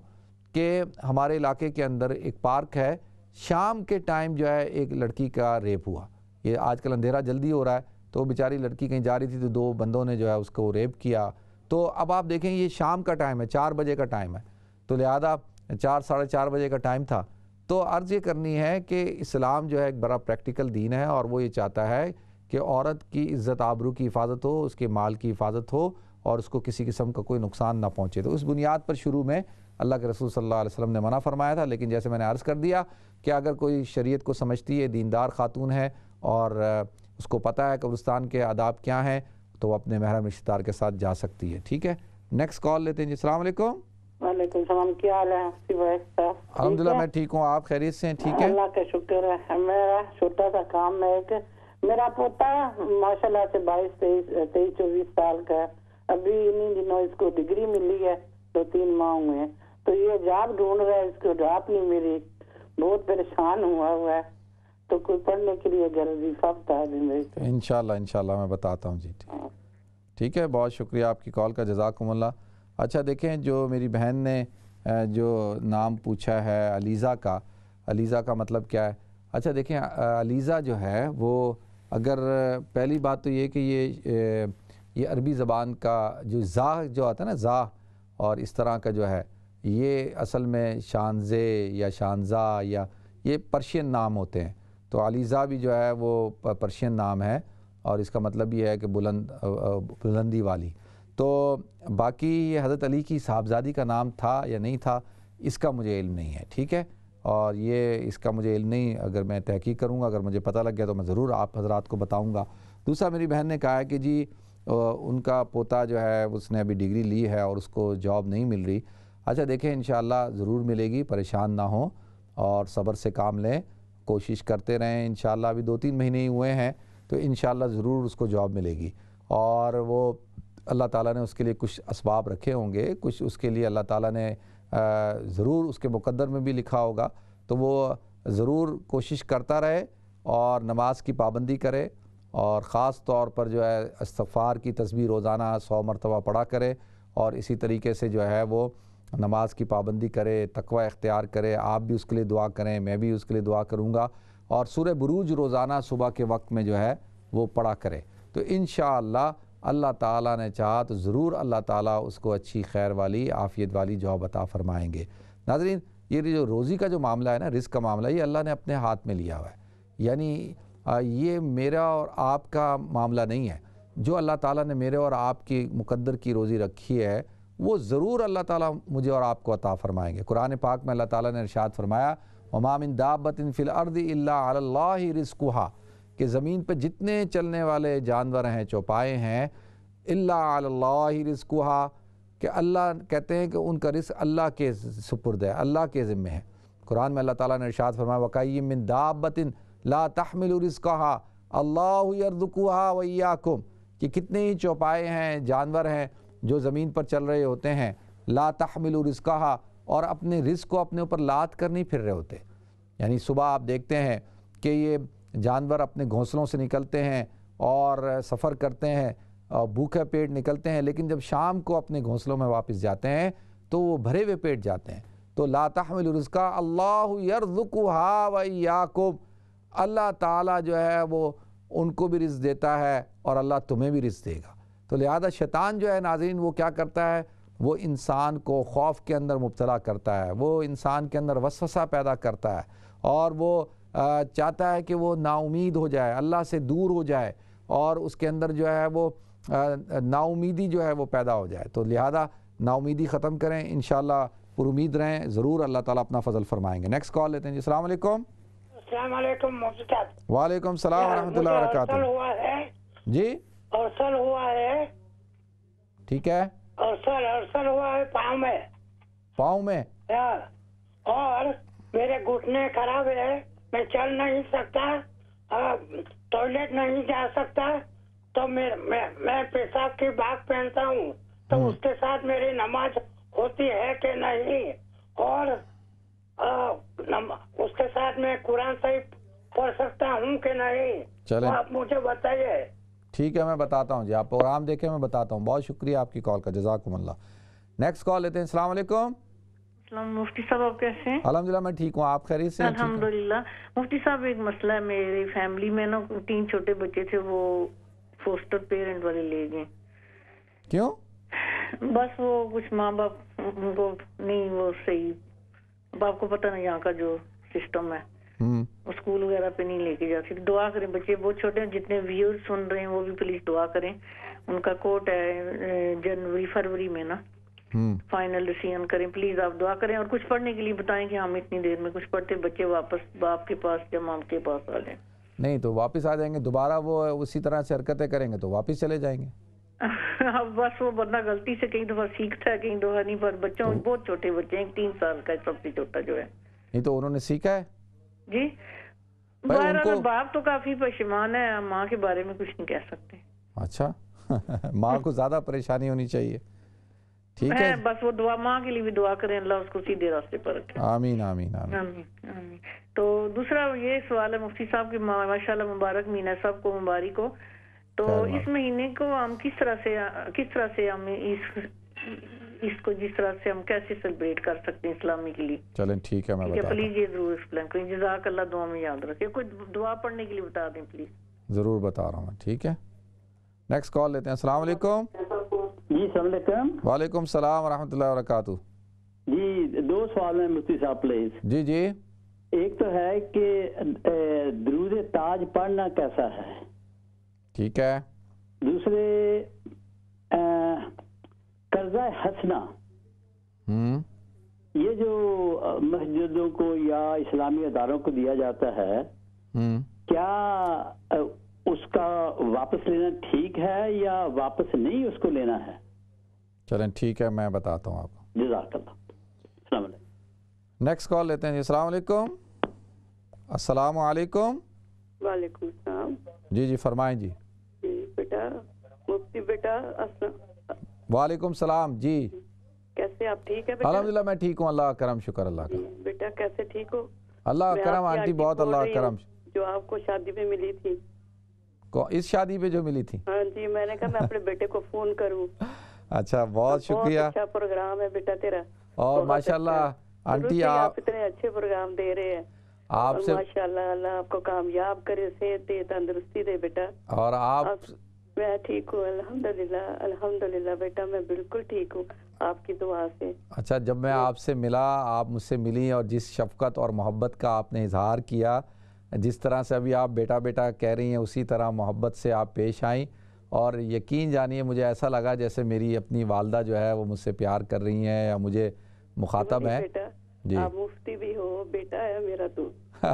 کہ ہمارے علاقے کے اندر ایک پارک ہے، شام کے ٹائم جو ہے ایک لڑکی کا ریپ ہوا، یہ آج کل اندھیرا جلدی ہو رہا ہے۔ تو بیچاری لڑکی کہیں جا رہی تھی تو دو بندوں نے جو ہے اس کو ریپ کیا۔ تو اب آپ دیکھیں یہ شام کا ٹائم ہے، چار بجے کا ٹائم ہے۔ تو لہذا چار، ساڑھے چار بجے کا ٹائم تھا۔ تو عرض یہ کرنی ہے کہ اسلام جو ہے ایک بڑا پریکٹیکل دین ہے اور وہ یہ چاہتا ہے کہ عورت کی عزت آبرو کی حفاظت ہو، اس کے مال کی حفاظت ہو اور اس کو کسی قسم کا کوئی نقصان نہ پہنچے۔ تو اس بنیاد پر شروع میں اللہ کے رسول صلی اللہ علیہ وسلم نے منع فرمایا تھا، لیکن جیسے میں نے عرض کر دیا کہ اگر کوئی شریعت کو سمجھتی ہے، دیندار خاتون ہے اور اس کو پتہ ہے قبرستان کے آداب کیا ہیں تو وہ اپنے محرم رشتہ دار کے ساتھ جا سکتی ہے ٹھیک ہے؟ نیکسٹ کال لیتے ہیں جی السلام علیکم۔ وعلیکم السلام کیا حال ہے؟ الحمدللہ میں ٹھیک ہوں آپ خیریت سے ہیں؟ ٹھیک ہے؟ اللہ کا شکر ہے۔ میرا چھوٹا سا کام ہے ایک میرا پوتا ماشاءاللہ سے بائیس تیئیس تیئیس چوبیس سال کا ہے۔ ابھی انہیں دنوں اس کو ڈگری ملی ہے دو تین ماہ ہوئے ہیں۔ تو یہ جاب ڈھونڈ رہا ہے اس کو جاب نہیں ملی۔ بہت پریشان ہوا ہوا ہے۔ تو کوئی پڑھنے کے لیے بتا دیں انشاءاللہ انشاءاللہ میں بتاتا ہوں جی ٹھیک۔ ہے بہت شکریہ آپ کی کال کا جزاکم اللہ۔ اچھا دیکھیں جو میری بہن نے جو نام پوچھا ہے علیزہ کا علیزہ کا مطلب کیا ہے؟ اچھا دیکھیں علیزہ جو ہے وہ اگر پہلی بات تو یہ کہ یہ یہ عربی زبان کا جو زا جو آتا ہے نا زا اور اس طرح کا جو ہے یہ اصل میں شانزے یا شانزہ یا یہ پرشین نام ہوتے ہیں۔ تو علیزہ بھی جو ہے وہ پرشین نام ہے اور اس کا مطلب یہ ہے کہ بلند بلندی والی۔ تو باقی یہ حضرت علی کی صاحبزادی کا نام تھا یا نہیں تھا، اس کا مجھے علم نہیں ہے، ٹھیک ہے؟ اور یہ، اس کا مجھے علم نہیں، اگر میں تحقیق کروں گا، اگر مجھے پتہ لگ گیا تو میں ضرور آپ حضرات کو بتاؤں گا۔ دوسرا، میری بہن نے کہا ہے کہ جی ان کا پوتا جو ہے، اس نے ابھی ڈگری لی ہے اور اس کو جاب نہیں مل رہی۔ اچھا دیکھیں، انشاءاللہ ضرور ملے گی، پریشان نہ ہوں اور صبر سے کام لیں۔ کوشش کرتے رہیں، انشاءاللہ ابھی دو تین مہینے ہی ہوئے ہیں، تو انشاءاللہ ضرور اس کو جاب ملے گی۔ اور وہ اللہ تعالیٰ نے اس کے لیے کچھ اسباب رکھے ہوں گے، کچھ اس کے لیے اللہ تعالیٰ نے ضرور اس کے مقدر میں بھی لکھا ہوگا۔ تو وہ ضرور کوشش کرتا رہے اور نماز کی پابندی کرے اور خاص طور پر جو ہے استغفار کی تصویر روزانہ سو مرتبہ پڑھا کرے اور اسی طریقے سے جو ہے وہ نماز کی پابندی کرے، تقوی اختیار کرے، آپ بھی اس کے لیے دعا کریں، میں بھی اس کے لیے دعا کروں گا اور سورہ بروج روزانہ صبح کے وقت میں جو ہے وہ پڑھا کرے۔ تو انشاءاللہ اللہ تعالیٰ نے چاہا تو ضرور اللہ تعالیٰ اس کو اچھی خیر والی، عافیت والی جواب عطا فرمائیں گے۔ ناظرین، یہ جو روزی کا جو معاملہ ہے نا، رزق کا معاملہ، یہ اللہ نے اپنے ہاتھ میں لیا ہوا ہے۔ یعنی یہ میرا اور آپ کا معاملہ نہیں ہے۔ جو اللہ تعالیٰ نے میرے اور آپ کی مقدر کی روزی رکھی ہے وہ ضرور اللہ تعالیٰ مجھے اور آپ کو عطا فرمائیں گے۔ قرآن پاک میں اللہ تعالیٰ نے ارشاد فرمایا ومام دابت فی الارض الا علی اللہ رزقها کہ زمین پہ جتنے چلنے والے جانور ہیں، چوپائے ہیں اللہ علی اللہ رزقها، کہ اللہ کہتے ہیں کہ ان کا رزق اللہ کے سپرد ہے، اللہ کے ذمہ ہے۔ قرآن میں اللہ تعالیٰ نے ارشاد فرمایا، وَقَيِّم مِّن دَابَّةٍ لَا تَحْمِلُ رِزْقَهَا، اللَّهُ يَرْزُقُهَا وَإِيَّاكُمْ کہ کتنے ہی چوپائے ہیں، جانور ہیں جو زمین پر چل رہے ہوتے ہیں، لا تحمل رزقها اور اپنے رزق کو اپنے اوپر لات کر نہیں پھر رہے ہوتے۔ یعنی صبح آپ دیکھتے ہیں کہ یہ جانور اپنے گھونسلوں سے نکلتے ہیں اور سفر کرتے ہیں، اور بھوکے پیٹ نکلتے ہیں، لیکن جب شام کو اپنے گھونسلوں میں واپس جاتے ہیں تو وہ بھرے ہوئے پیٹ جاتے ہیں۔ تو لا تحمل رزقہ اللہ یرزقها وإیاکم اللہ تعالیٰ جو ہے وہ ان کو بھی رزق دیتا ہے اور اللہ تمہیں بھی رزق دے گا۔ تو لہذا شیطان جو ہے ناظرین وہ کیا کرتا ہے؟ وہ انسان کو خوف کے اندر مبتلا کرتا ہے وہ انسان کے اندر وسوسہ پیدا کرتا ہے اور وہ چاہتا ہے کہ وہ نا امید ہو جائے اللہ سے دور ہو جائے اور اس کے اندر جو ہے وہ نا امیدی جو ہے وہ پیدا ہو جائے۔ تو لہذا نا امیدی ختم کریں انشاءاللہ پر امید رہیں۔ ضرور اللہ تعالیٰ اپنا فضل فرمائیں گے۔ نیکسٹ کال لیتے ہیں جی۔ السلام علیکم۔ السلام علیکم وعلیکم السلام ورحمۃ اللہ وبرکاتہ۔ جی؟ ارسل ہوا ہے ٹھیک ہے؟ ارسل ارسل ہوا ہے پاؤں میں۔ پاؤں میں؟ اور میرے گھٹنے خراب ہے میں چل نہیں سکتا ٹوائلٹ نہیں جا سکتا تو میں پیشاب کی باغ پہنتا ہوں۔ تو اس کے ساتھ میری نماز ہوتی ہے کہ نہیں؟ اور اس کے ساتھ میں قرآن صحیح پڑھ سکتا ہوں کہ نہیں؟ آپ مجھے بتائیے۔ ٹھیک ہے میں بتاتا ہوں جی آپ پروگرام دیکھیں میں بتاتا ہوں۔ بہت شکریہ آپ کی کال کا جزاکم اللہ۔ نیکسٹ کال لیتے ہیں۔ السلام علیکم۔ السلام مفتی صاحب آپ کیسے ہیں؟ الحمدللہ میں ٹھیک ہوں۔ آپ خیریت سے الحمدللہ۔ مفتی صاحب ایک مسئلہ ہے۔ میری فیملی میں نا تین چھوٹے بچے تھے وہ فوسٹر پیرنٹ والے لے گئے۔ کیوں؟ بس وہ کچھ ماں باپ کو نہیں وہ صحیح باپ کو پتہ نہیں یہاں کا جو سسٹم ہے۔ اسکول وغیرہ پہ نہیں لے کے جا سکتے۔ دعا کریں بچے بہت چھوٹے ہیں جتنے ویور سن رہے ہیں وہ بھی پلیز دعا کریں۔ ان کا کوٹ ہے جنوری فروری میں نا۔ فائنل ڈیسیزن کریں۔ پلیز آپ دعا کریں اور کچھ پڑھنے کے لیے بتائیں کہ ہم اتنی دیر میں کچھ پڑھتے بچے واپس باپ کے پاس یا مام کے پاس آ جائیں۔ نہیں تو واپس آ جائیں گے دوبارہ وہ اسی طرح سے حرکتیں کریں گے تو واپس چلے جائیں گے۔ بس وہ بندہ غلطی سے کئی دفعہ سیکھتا ہے کئی دفعہ نہیں پر بچوں بہت چھوٹے بچے ہیں تین سال کا سب سے چھوٹا جو ہے۔ نہیں تو انہوں نے سیکھا ہے؟ جی؟ باپ تو کافی پشمان ہے ماں کے بارے میں کچھ نہیں کہہ سکتے۔ اچھا۔ ماں کو زیادہ پریشانی ہونی چاہیے۔ ٹھیک ہے۔ بس وہ دعا ماں کے لیے بھی دعا کریں اللہ اس کو سیدھے راستے پر رکھے۔ آمین آمین آمین۔ تو دوسرا یہ سوال ہے مفتی صاحب کی ماشاء اللہ مبارک مینہ صاحب کو مبارک ہو۔ تو اس مہینے کو ہم کس طرح سے کس طرح سے ہم اس اس کو جس طرح سے ہم کیسے سیلیبریٹ کر سکتے ہیں اسلامی کے لیے؟ چلیں ٹھیک ہے میں بتا پلیز یہ ضرور ایکسپلین کریں جزاک اللہ دعا میں یاد رکھیں۔ کوئی دعا پڑھنے کے لیے بتا دیں پلیز ضرور بتا رہا ہوں ٹھیک ہے۔ نیکسٹ کال لیتے ہیں۔ السلام علیکم۔ جی السلام علیکم۔ وعلیکم السلام ورحمۃ اللہ وبرکاتہ۔ جی دو سوال ہیں مفتی صاحب پلیز جی جی۔ ایک تو ہے کہ درود تاج پڑھنا کیسا ہے؟ ٹھیک ہے۔ دوسرے قرضہ ہوں۔ یہ جو مسجدوں کو یا اسلامی اداروں کو دیا جاتا ہے کیا اس کا واپس لینا ٹھیک ہے یا واپس نہیں اس کو لینا ہے؟ چلیں ٹھیک ہے میں بتاتا ہوں آپ کو۔ جزاک اللہ۔ السلام علیکم۔ نیکسٹ کال لیتے ہیں جی۔ السلام علیکم۔ السلام علیکم۔ وعلیکم السلام۔ جی جی فرمائیں جی۔ جی بیٹا مفتی بیٹا وعلیکم السلام جی۔ کیسے آپ ٹھیک ہے الحمدللہ میں ٹھیک ہوں اللہ کرم شکر اللہ کا۔ بیٹا کیسے ٹھیک ہو؟ اللہ کرم آنٹی بہت اللہ کرم۔ جو آپ کو شادی میں ملی تھی۔ اس شادی پہ جو ملی تھی۔ ہاں جی میں نے کہا میں اپنے بیٹے کو فون کروں۔ اچھا بہت شکریہ۔ بہت اچھا پروگرام ہے بیٹا تیرا۔ اور ماشاءاللہ اچھا۔ آنٹی آپ اتنے اچھے پروگرام دے رہے ہیں۔ آپ سے ماشاءاللہ اللہ آپ کو کامیاب کرے صحت دے تندرستی دے بیٹا۔ اور آپ- میں ٹھیک ہوں الحمدللہ الحمدللہ بیٹا میں بالکل ٹھیک ہوں آپ کی دعا سے۔ اچھا جب میں آپ سے ملا آپ مجھ سے ملی اور جس شفقت اور محبت کا آپ نے اظہار کیا جس طرح سے ابھی آپ بیٹا بیٹا کہہ رہی ہیں اسی طرح محبت سے آپ پیش آئیں۔ اور یقین جانیے مجھے ایسا لگا جیسے میری اپنی والدہ جو ہے وہ مجھ سے پیار کر رہی ہیں یا مجھے مخاطب ہیں۔ بیٹا جی۔ آپ مفتی بھی ہو بیٹا ہے میرا تو۔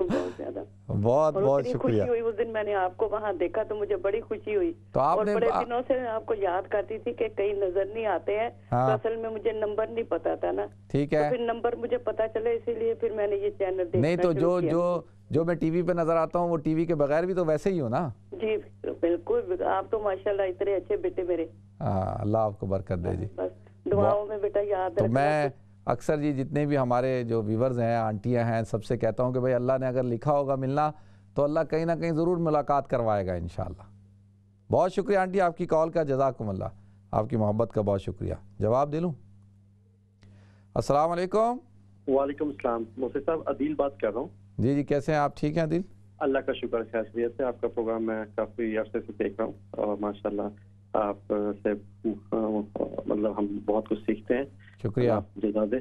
بہت زیادہ۔ بہت شکریہ۔ خوشی ہوئی اس دن میں نے آپ کو وہاں دیکھا تو مجھے بڑی خوشی ہوئی۔ تو آپ اور نے بڑے دنوں سے آپ کو یاد کرتی تھی کہ کئی نظر نہیں آتے ہیں۔ ہاں۔ تو اصل میں مجھے نمبر نہیں پتا تھا نا۔ ٹھیک تو ہے۔ پھر نمبر مجھے پتا چلے اسی لیے پھر میں نے یہ چینل دیکھنا نہیں تو جو۔ جو جو میں ٹی وی پہ نظر آتا ہوں وہ ٹی وی کے بغیر بھی تو ویسے ہی ہو نا۔ جی بالکل۔ آپ تو ماشاءاللہ اتنے اچھے بیٹے میرے۔ ہاں اللہ آپ کو برکت دے جی۔ بس دعاؤں میں بیٹا یاد رکھنا۔ میں اکثر جی جتنے بھی ہمارے جو ویورز ہیں آنٹیاں ہیں سب سے کہتا ہوں کہ بھائی اللہ نے اگر لکھا ہوگا ملنا تو اللہ کہیں نہ کہیں ضرور ملاقات کروائے گا انشاءاللہ۔ بہت شکریہ آنٹی آپ کی کال کا جزاکم اللہ۔ آپ کی محبت کا بہت شکریہ۔ جواب دے لوں؟ السلام علیکم۔ وعلیکم السلام۔ مفتی صاحب عدیل بات کر رہا ہوں۔ جی جی کیسے ہیں؟ آپ ٹھیک ہیں دل اللہ کا شکر ہے خیریت سے۔ آپ کا پروگرام میں کافی عرصے سے دیکھ رہا ہوں اور ماشاءاللہ آپ سے مطلب ہم بہت کچھ سیکھتے ہیں۔ شکریہ۔ اللہ دے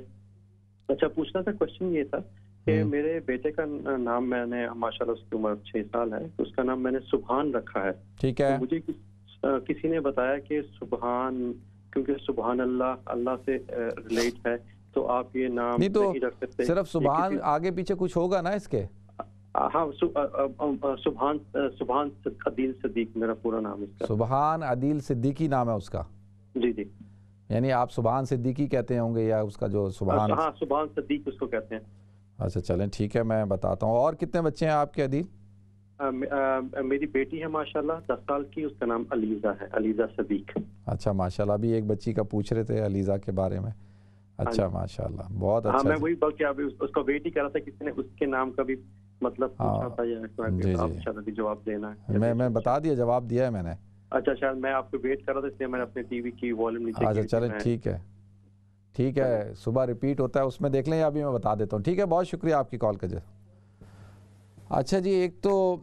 اچھا پوچھنا تھا کوشچن یہ تھا کہ میرے بیٹے کا نام میں نے ماشاءاللہ اس کی عمر چھ سال ہے اس کا نام میں نے سبحان رکھا ہے۔ ٹھیک ہے۔ مجھے کسی نے بتایا کہ سبحان کیونکہ سبحان اللہ اللہ سے ریلیٹ ہے تو آپ یہ نام نہیں تو نہیں رکھ سکتے۔ صرف سبحان آگے پیچھے کچھ ہوگا نا اس کے؟ ہاں سبحان سبحان عدیل صدیق میرا پورا نام اس کا۔ سبحان عدیل صدیقی نام ہے اس کا۔ جی جی۔ یعنی آپ سبحان صدیقی کہتے ہوں گے یا اس کا جو سبحان ہاں سبحان صدیق اس کو کہتے ہیں۔ اچھا چلیں ٹھیک ہے میں بتاتا ہوں۔ اور کتنے بچے ہیں آپ کے عدیل؟ میری بیٹی ہے ماشاءاللہ دس سال کی اس کا نام علیزہ ہے علیزہ صدیق۔ اچھا ماشاءاللہ ابھی ایک بچی کا پوچھ رہے تھے علیزہ کے بارے میں۔ اچھا ماشاءاللہ بہت ہاں اچھا میں جی۔ وہی بلکہ ابھی اس کو ویٹ ہی کر رہا تھا کسی نے اس کے نام کا بھی مطلب پوچھا تھا یا جی، جی۔ ابھی جواب دینا ہے۔ میں میں بتا دیا جواب دیا ہے میں نے۔ اچھا شاید میں آپ کو ویٹ کر رہا تھا اس لیے میں نے اپنے ٹی وی کی والیوم نیچے اچھا چلیں ٹھیک ہے۔ ٹھیک ہے صبح ریپیٹ ہوتا ہے اس میں دیکھ لیں یا ابھی میں بتا دیتا ہوں۔ ٹھیک ہے بہت شکریہ آپ کی کال کا جی اچھا جی ایک تو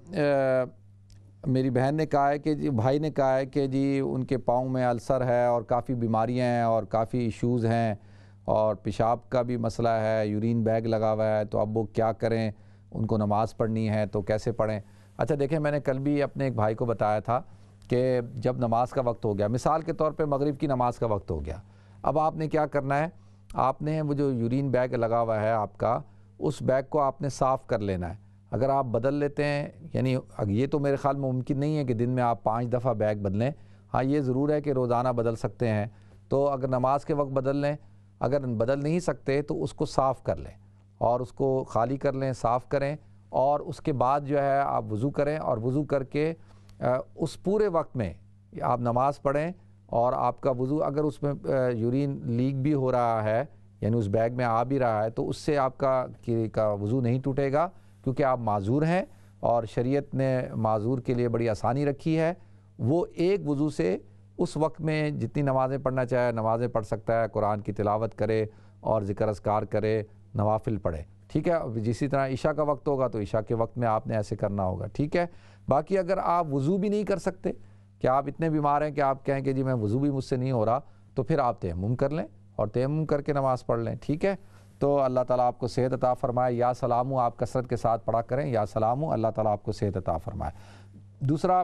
میری بہن نے کہا ہے کہ جی بھائی نے کہا ہے کہ جی ان کے پاؤں میں السر ہے اور کافی بیماریاں ہیں اور کافی ایشوز ہیں اور پیشاب کا بھی مسئلہ ہے یورین بیگ لگا ہوا ہے تو اب وہ کیا کریں؟ ان کو نماز پڑھنی ہے تو کیسے پڑھیں؟ اچھا دیکھیں میں نے کل بھی اپنے ایک بھائی کو بتایا تھا کہ جب نماز کا وقت ہو گیا، مثال کے طور پہ مغرب کی نماز کا وقت ہو گیا۔ اب آپ نے کیا کرنا ہے؟ آپ نے وہ جو یورین بیگ لگا ہوا ہے آپ کا، اس بیگ کو آپ نے صاف کر لینا ہے۔ اگر آپ بدل لیتے ہیں یعنی یہ تو میرے خیال میں ممکن نہیں ہے کہ دن میں آپ پانچ دفعہ بیگ بدلیں۔ ہاں یہ ضرور ہے کہ روزانہ بدل سکتے ہیں۔ تو اگر نماز کے وقت بدل لیں، اگر بدل نہیں سکتے تو اس کو صاف کر لیں اور اس کو خالی کر لیں، صاف کریں اور اس کے بعد جو ہے آپ وضو کریں اور وضو کر کے اس پورے وقت میں آپ نماز پڑھیں اور آپ کا وضو اگر اس میں یورین لیک بھی ہو رہا ہے یعنی اس بیگ میں آ بھی رہا ہے، تو اس سے آپ کا کا وضو نہیں ٹوٹے گا کیونکہ آپ معذور ہیں اور شریعت نے معذور کے لیے بڑی آسانی رکھی ہے۔ وہ ایک وضو سے اس وقت میں جتنی نمازیں پڑھنا چاہے، نمازیں پڑھ سکتا ہے، قرآن کی تلاوت کرے اور ذکر اذکار کرے، نوافل پڑھے۔ ٹھیک ہے؟ جسی طرح عشاء کا وقت ہوگا تو عشاء کے وقت میں آپ نے ایسے کرنا ہوگا۔ ٹھیک ہے؟ باقی اگر آپ وضو بھی نہیں کر سکتے، کہ آپ اتنے بیمار ہیں کہ آپ کہیں کہ جی میں وضو بھی مجھ سے نہیں ہو رہا، تو پھر آپ تیمم کر لیں اور تیمم کر کے نماز پڑھ لیں، ٹھیک ہے؟ تو اللہ تعالیٰ آپ کو صحت عطا فرمائے۔ یا سلام ہوں آپ کثرت کے ساتھ پڑھا کریں، یا سلام ہوں اللہ تعالیٰ آپ کو صحت عطا فرمائے۔ دوسرا،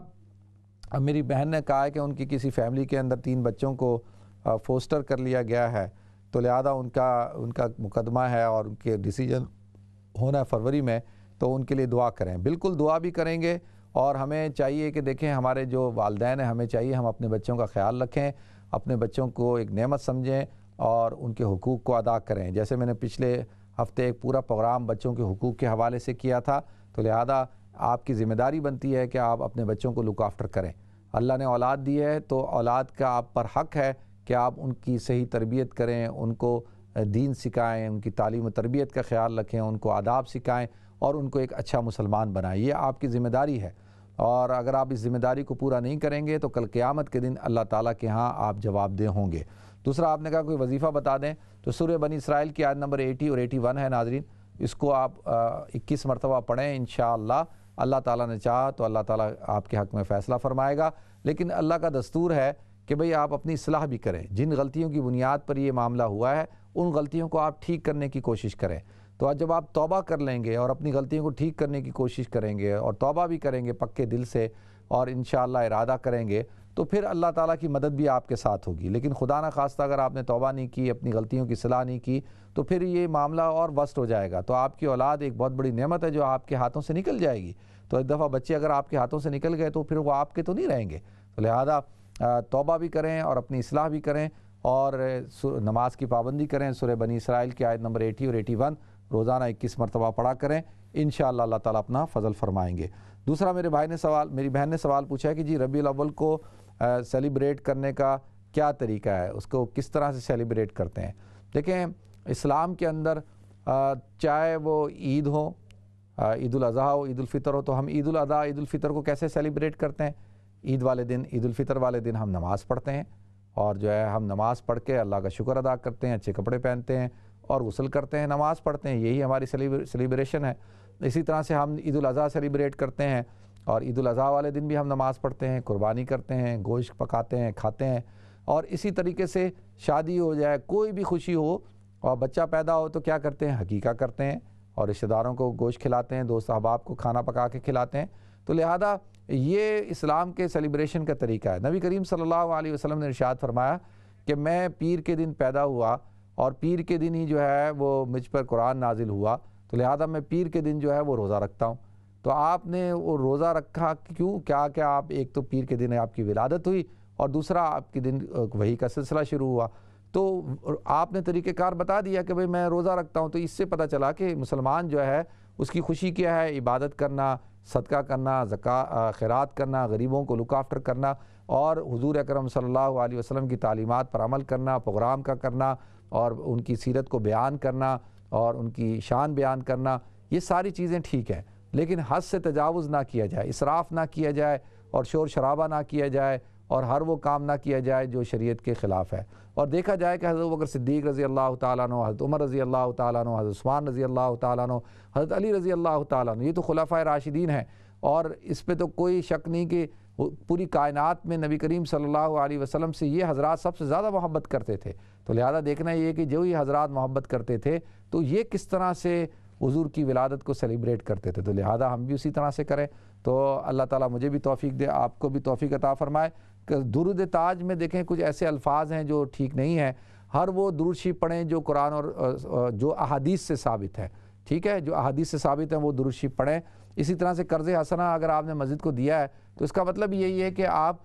میری بہن نے کہا ہے کہ ان کی کسی فیملی کے اندر تین بچوں کو فوسٹر کر لیا گیا ہے۔ تو لہذا ان کا ان کا مقدمہ ہے اور ان کے ڈیسیجن ہونا ہے فروری میں، تو ان کے لیے دعا کریں۔ بالکل دعا بھی کریں گے اور ہمیں چاہیے کہ دیکھیں ہمارے جو والدین ہیں، ہمیں چاہیے ہم اپنے بچوں کا خیال رکھیں، اپنے بچوں کو ایک نعمت سمجھیں اور ان کے حقوق کو ادا کریں۔ جیسے میں نے پچھلے ہفتے ایک پورا پروگرام بچوں کے حقوق کے حوالے سے کیا تھا، تو لہذا آپ کی ذمہ داری بنتی ہے کہ آپ اپنے بچوں کو لک آفٹر کریں۔ اللہ نے اولاد دی ہے، تو اولاد کا آپ پر حق ہے کہ آپ ان کی صحیح تربیت کریں، ان کو دین سکھائیں، ان کی تعلیم و تربیت کا خیال رکھیں، ان کو آداب سکھائیں۔ اور ان کو ایک اچھا مسلمان بنائیں یہ آپ کی ذمہ داری ہے۔ اور اگر آپ اس ذمہ داری کو پورا نہیں کریں گے تو کل قیامت کے دن اللہ تعالیٰ کے ہاں آپ جواب دہ ہوں گے۔ دوسرا، آپ نے کہا کوئی وظیفہ بتا دیں، تو سورہ بنی اسرائیل کی آیت نمبر ایٹی اور ایٹی ون ہے ناظرین، اس کو آپ اکیس مرتبہ پڑھیں انشاءاللہ۔ اللہ تعالیٰ نے چاہا تو اللہ تعالیٰ آپ کے حق میں فیصلہ فرمائے گا۔ لیکن اللہ کا دستور ہے کہ بھئی آپ اپنی اصلاح بھی کریں۔ جن غلطیوں کی بنیاد پر یہ معاملہ ہوا ہے، ان غلطیوں کو آپ ٹھیک کرنے کی کوشش کریں۔ تو آج جب آپ توبہ کر لیں گے اور اپنی غلطیوں کو ٹھیک کرنے کی کوشش کریں گے اور توبہ بھی کریں گے پکے دل سے اور انشاءاللہ ارادہ کریں گے، تو پھر اللہ تعالیٰ کی مدد بھی آپ کے ساتھ ہوگی۔ لیکن خدا نہ خواستہ اگر آپ نے توبہ نہیں کی، اپنی غلطیوں کی صلاح نہیں کی، تو پھر یہ معاملہ اور وسٹ ہو جائے گا۔ تو آپ کی اولاد ایک بہت بڑی نعمت ہے جو آپ کے ہاتھوں سے نکل جائے گی۔ تو ایک دفعہ بچے اگر آپ کے ہاتھوں سے نکل گئے تو پھر وہ آپ کے تو نہیں رہیں گے۔ تو لہذا توبہ بھی کریں اور اپنی اصلاح بھی کریں اور نماز کی پابندی کریں۔ سورہ بنی اسرائیل کی آیت نمبر ایٹی اور ایٹی ون روزانہ اکیس مرتبہ پڑھا کریں، انشاءاللہ اللہ تعالیٰ اپنا فضل فرمائیں گے۔ دوسرا میرے بھائی نے سوال، میری بہن نے سوال پوچھا ہے کہ جی ربی الاول کو سیلیبریٹ کرنے کا کیا طریقہ ہے؟ اس کو کس طرح سے سیلیبریٹ کرتے ہیں؟ دیکھیں، اسلام کے اندر چاہے وہ عید ہو عید الاضحیٰ ہو، عید الفطر ہو، تو ہم عید الاضحیٰ، عید الفطر کو کیسے سیلیبریٹ کرتے ہیں؟ عید والے دن، عید الفطر والے دن ہم نماز پڑھتے ہیں اور جو ہے، ہم نماز پڑھ کے اللہ کا شکر ادا کرتے ہیں، اچھے کپڑے پہنتے ہیں اور غسل کرتے ہیں، نماز پڑھتے ہیں، یہی ہماری سیلیبریشن ہے۔ اسی طرح سے ہم عید الاضحیٰ سیلیبریٹ کرتے ہیں اور عید الاضحیٰ والے دن بھی ہم نماز پڑھتے ہیں، قربانی کرتے ہیں، گوشت پکاتے ہیں، کھاتے ہیں۔ اور اسی طریقے سے شادی ہو جائے، کوئی بھی خوشی ہو اور بچہ پیدا ہو تو کیا کرتے ہیں؟ حقیقہ کرتے ہیں اور رشتہ داروں کو گوشت کھلاتے ہیں، دوست احباب کو کھانا پکا کے کھلاتے ہیں۔ تو لہذا یہ اسلام کے سیلیبریشن کا طریقہ ہے۔ نبی کریم صلی اللہ علیہ وسلم نے ارشاد فرمایا کہ میں پیر کے دن پیدا ہوا اور پیر کے دن ہی جو ہے وہ مجھ پر قرآن نازل ہوا۔ تو لہذا میں پیر کے دن جو ہے وہ روزہ رکھتا ہوں۔ تو آپ نے وہ روزہ رکھا کیوں؟ کیا کہ آپ ایک تو پیر کے دن آپ کی ولادت ہوئی اور دوسرا آپ کے دن وہی کا سلسلہ شروع ہوا۔ تو آپ نے طریقہ کار بتا دیا کہ بھئی میں روزہ رکھتا ہوں تو اس سے پتہ چلا کہ مسلمان جو ہے اس کی خوشی کیا ہے؟ عبادت کرنا، صدقہ کرنا، زکا، خیرات کرنا، غریبوں کو لک آفٹر کرنا اور حضور اکرم صلی اللہ علیہ وسلم کی تعلیمات پر عمل کرنا، پروگرام کا کرنا۔ اور ان کی سیرت کو بیان کرنا اور ان کی شان بیان کرنا، یہ ساری چیزیں ٹھیک ہیں، لیکن حد سے تجاوز نہ کیا جائے، اسراف نہ کیا جائے اور شور شرابہ نہ کیا جائے اور ہر وہ کام نہ کیا جائے جو شریعت کے خلاف ہے۔ اور دیکھا جائے کہ حضرت بکر صدیق رضی اللہ تعالیٰ عنہ، حضرت عمر رضی اللہ تعالیٰ عنہ، حضرت عثمان رضی اللہ تعالیٰ عنہ، حضرت علی رضی اللہ تعالیٰ عنہ، یہ تو خلافہ راشدین ہیں۔ اور اس پہ تو کوئی شک نہیں کہ پوری کائنات میں نبی کریم صلی اللہ علیہ وسلم سے یہ حضرات سب سے زیادہ محبت کرتے تھے۔ تو لہذا دیکھنا یہ کہ جو یہ حضرات محبت کرتے تھے تو یہ کس طرح سے حضور کی ولادت کو سیلیبریٹ کرتے تھے۔ تو لہذا ہم بھی اسی طرح سے کریں۔ تو اللہ تعالیٰ مجھے بھی توفیق دے، آپ کو بھی توفیق عطا فرمائے۔ کہ درود تاج میں دیکھیں کچھ ایسے الفاظ ہیں جو ٹھیک نہیں ہیں۔ ہر وہ درود شریف پڑھیں جو قرآن اور، جو احادیث سے ثابت ہے ٹھیک ہے، جو احادیث سے ثابت ہیں وہ درود شریف پڑھیں۔ اسی طرح سے قرض حسنہ اگر آپ نے مسجد کو دیا ہے تو اس کا مطلب یہی ہے کہ آپ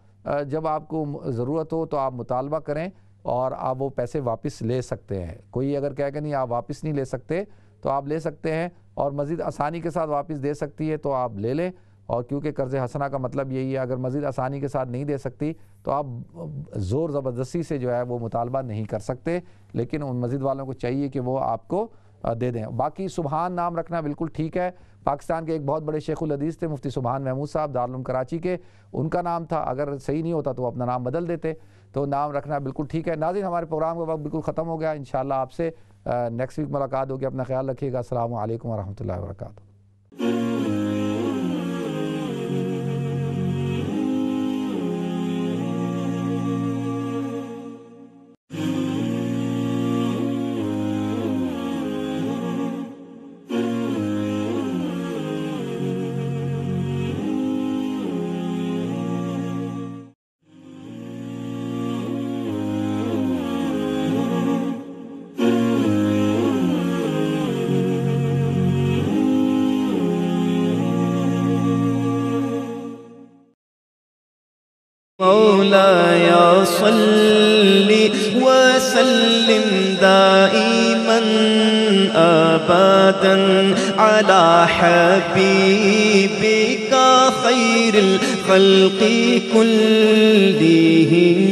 جب آپ کو ضرورت ہو تو آپ مطالبہ کریں اور آپ وہ پیسے واپس لے سکتے ہیں۔ کوئی اگر کہہ کہ نہیں، آپ واپس نہیں لے سکتے، تو آپ لے سکتے ہیں اور مزید آسانی کے ساتھ واپس دے سکتی ہے تو آپ لے لیں۔ اور کیونکہ قرض حسنہ کا مطلب یہی ہے، اگر مزید آسانی کے ساتھ نہیں دے سکتی تو آپ زور زبردستی سے جو ہے وہ مطالبہ نہیں کر سکتے، لیکن ان مزید والوں کو چاہیے کہ وہ آپ کو دے دیں۔ باقی سبحان نام رکھنا بالکل ٹھیک ہے۔ پاکستان کے ایک بہت بڑے شیخ الحدیث تھے، مفتی سبحان محمود صاحب، دارالعلوم کراچی کے۔ ان کا نام تھا، اگر صحیح نہیں ہوتا تو وہ اپنا نام بدل دیتے۔ تو نام رکھنا بالکل ٹھیک ہے۔ ناظرین، ہمارے پروگرام کا وقت بالکل ختم ہو گیا۔ انشاءاللہ آپ سے نیکسٹ ویک ملاقات ہوگی۔ اپنا خیال رکھیے گا۔ السلام علیکم ورحمۃ اللہ وبرکاتہ۔ مولاي صل وسلم دائما ابدا. على حبيبك خير الخلق كلهم.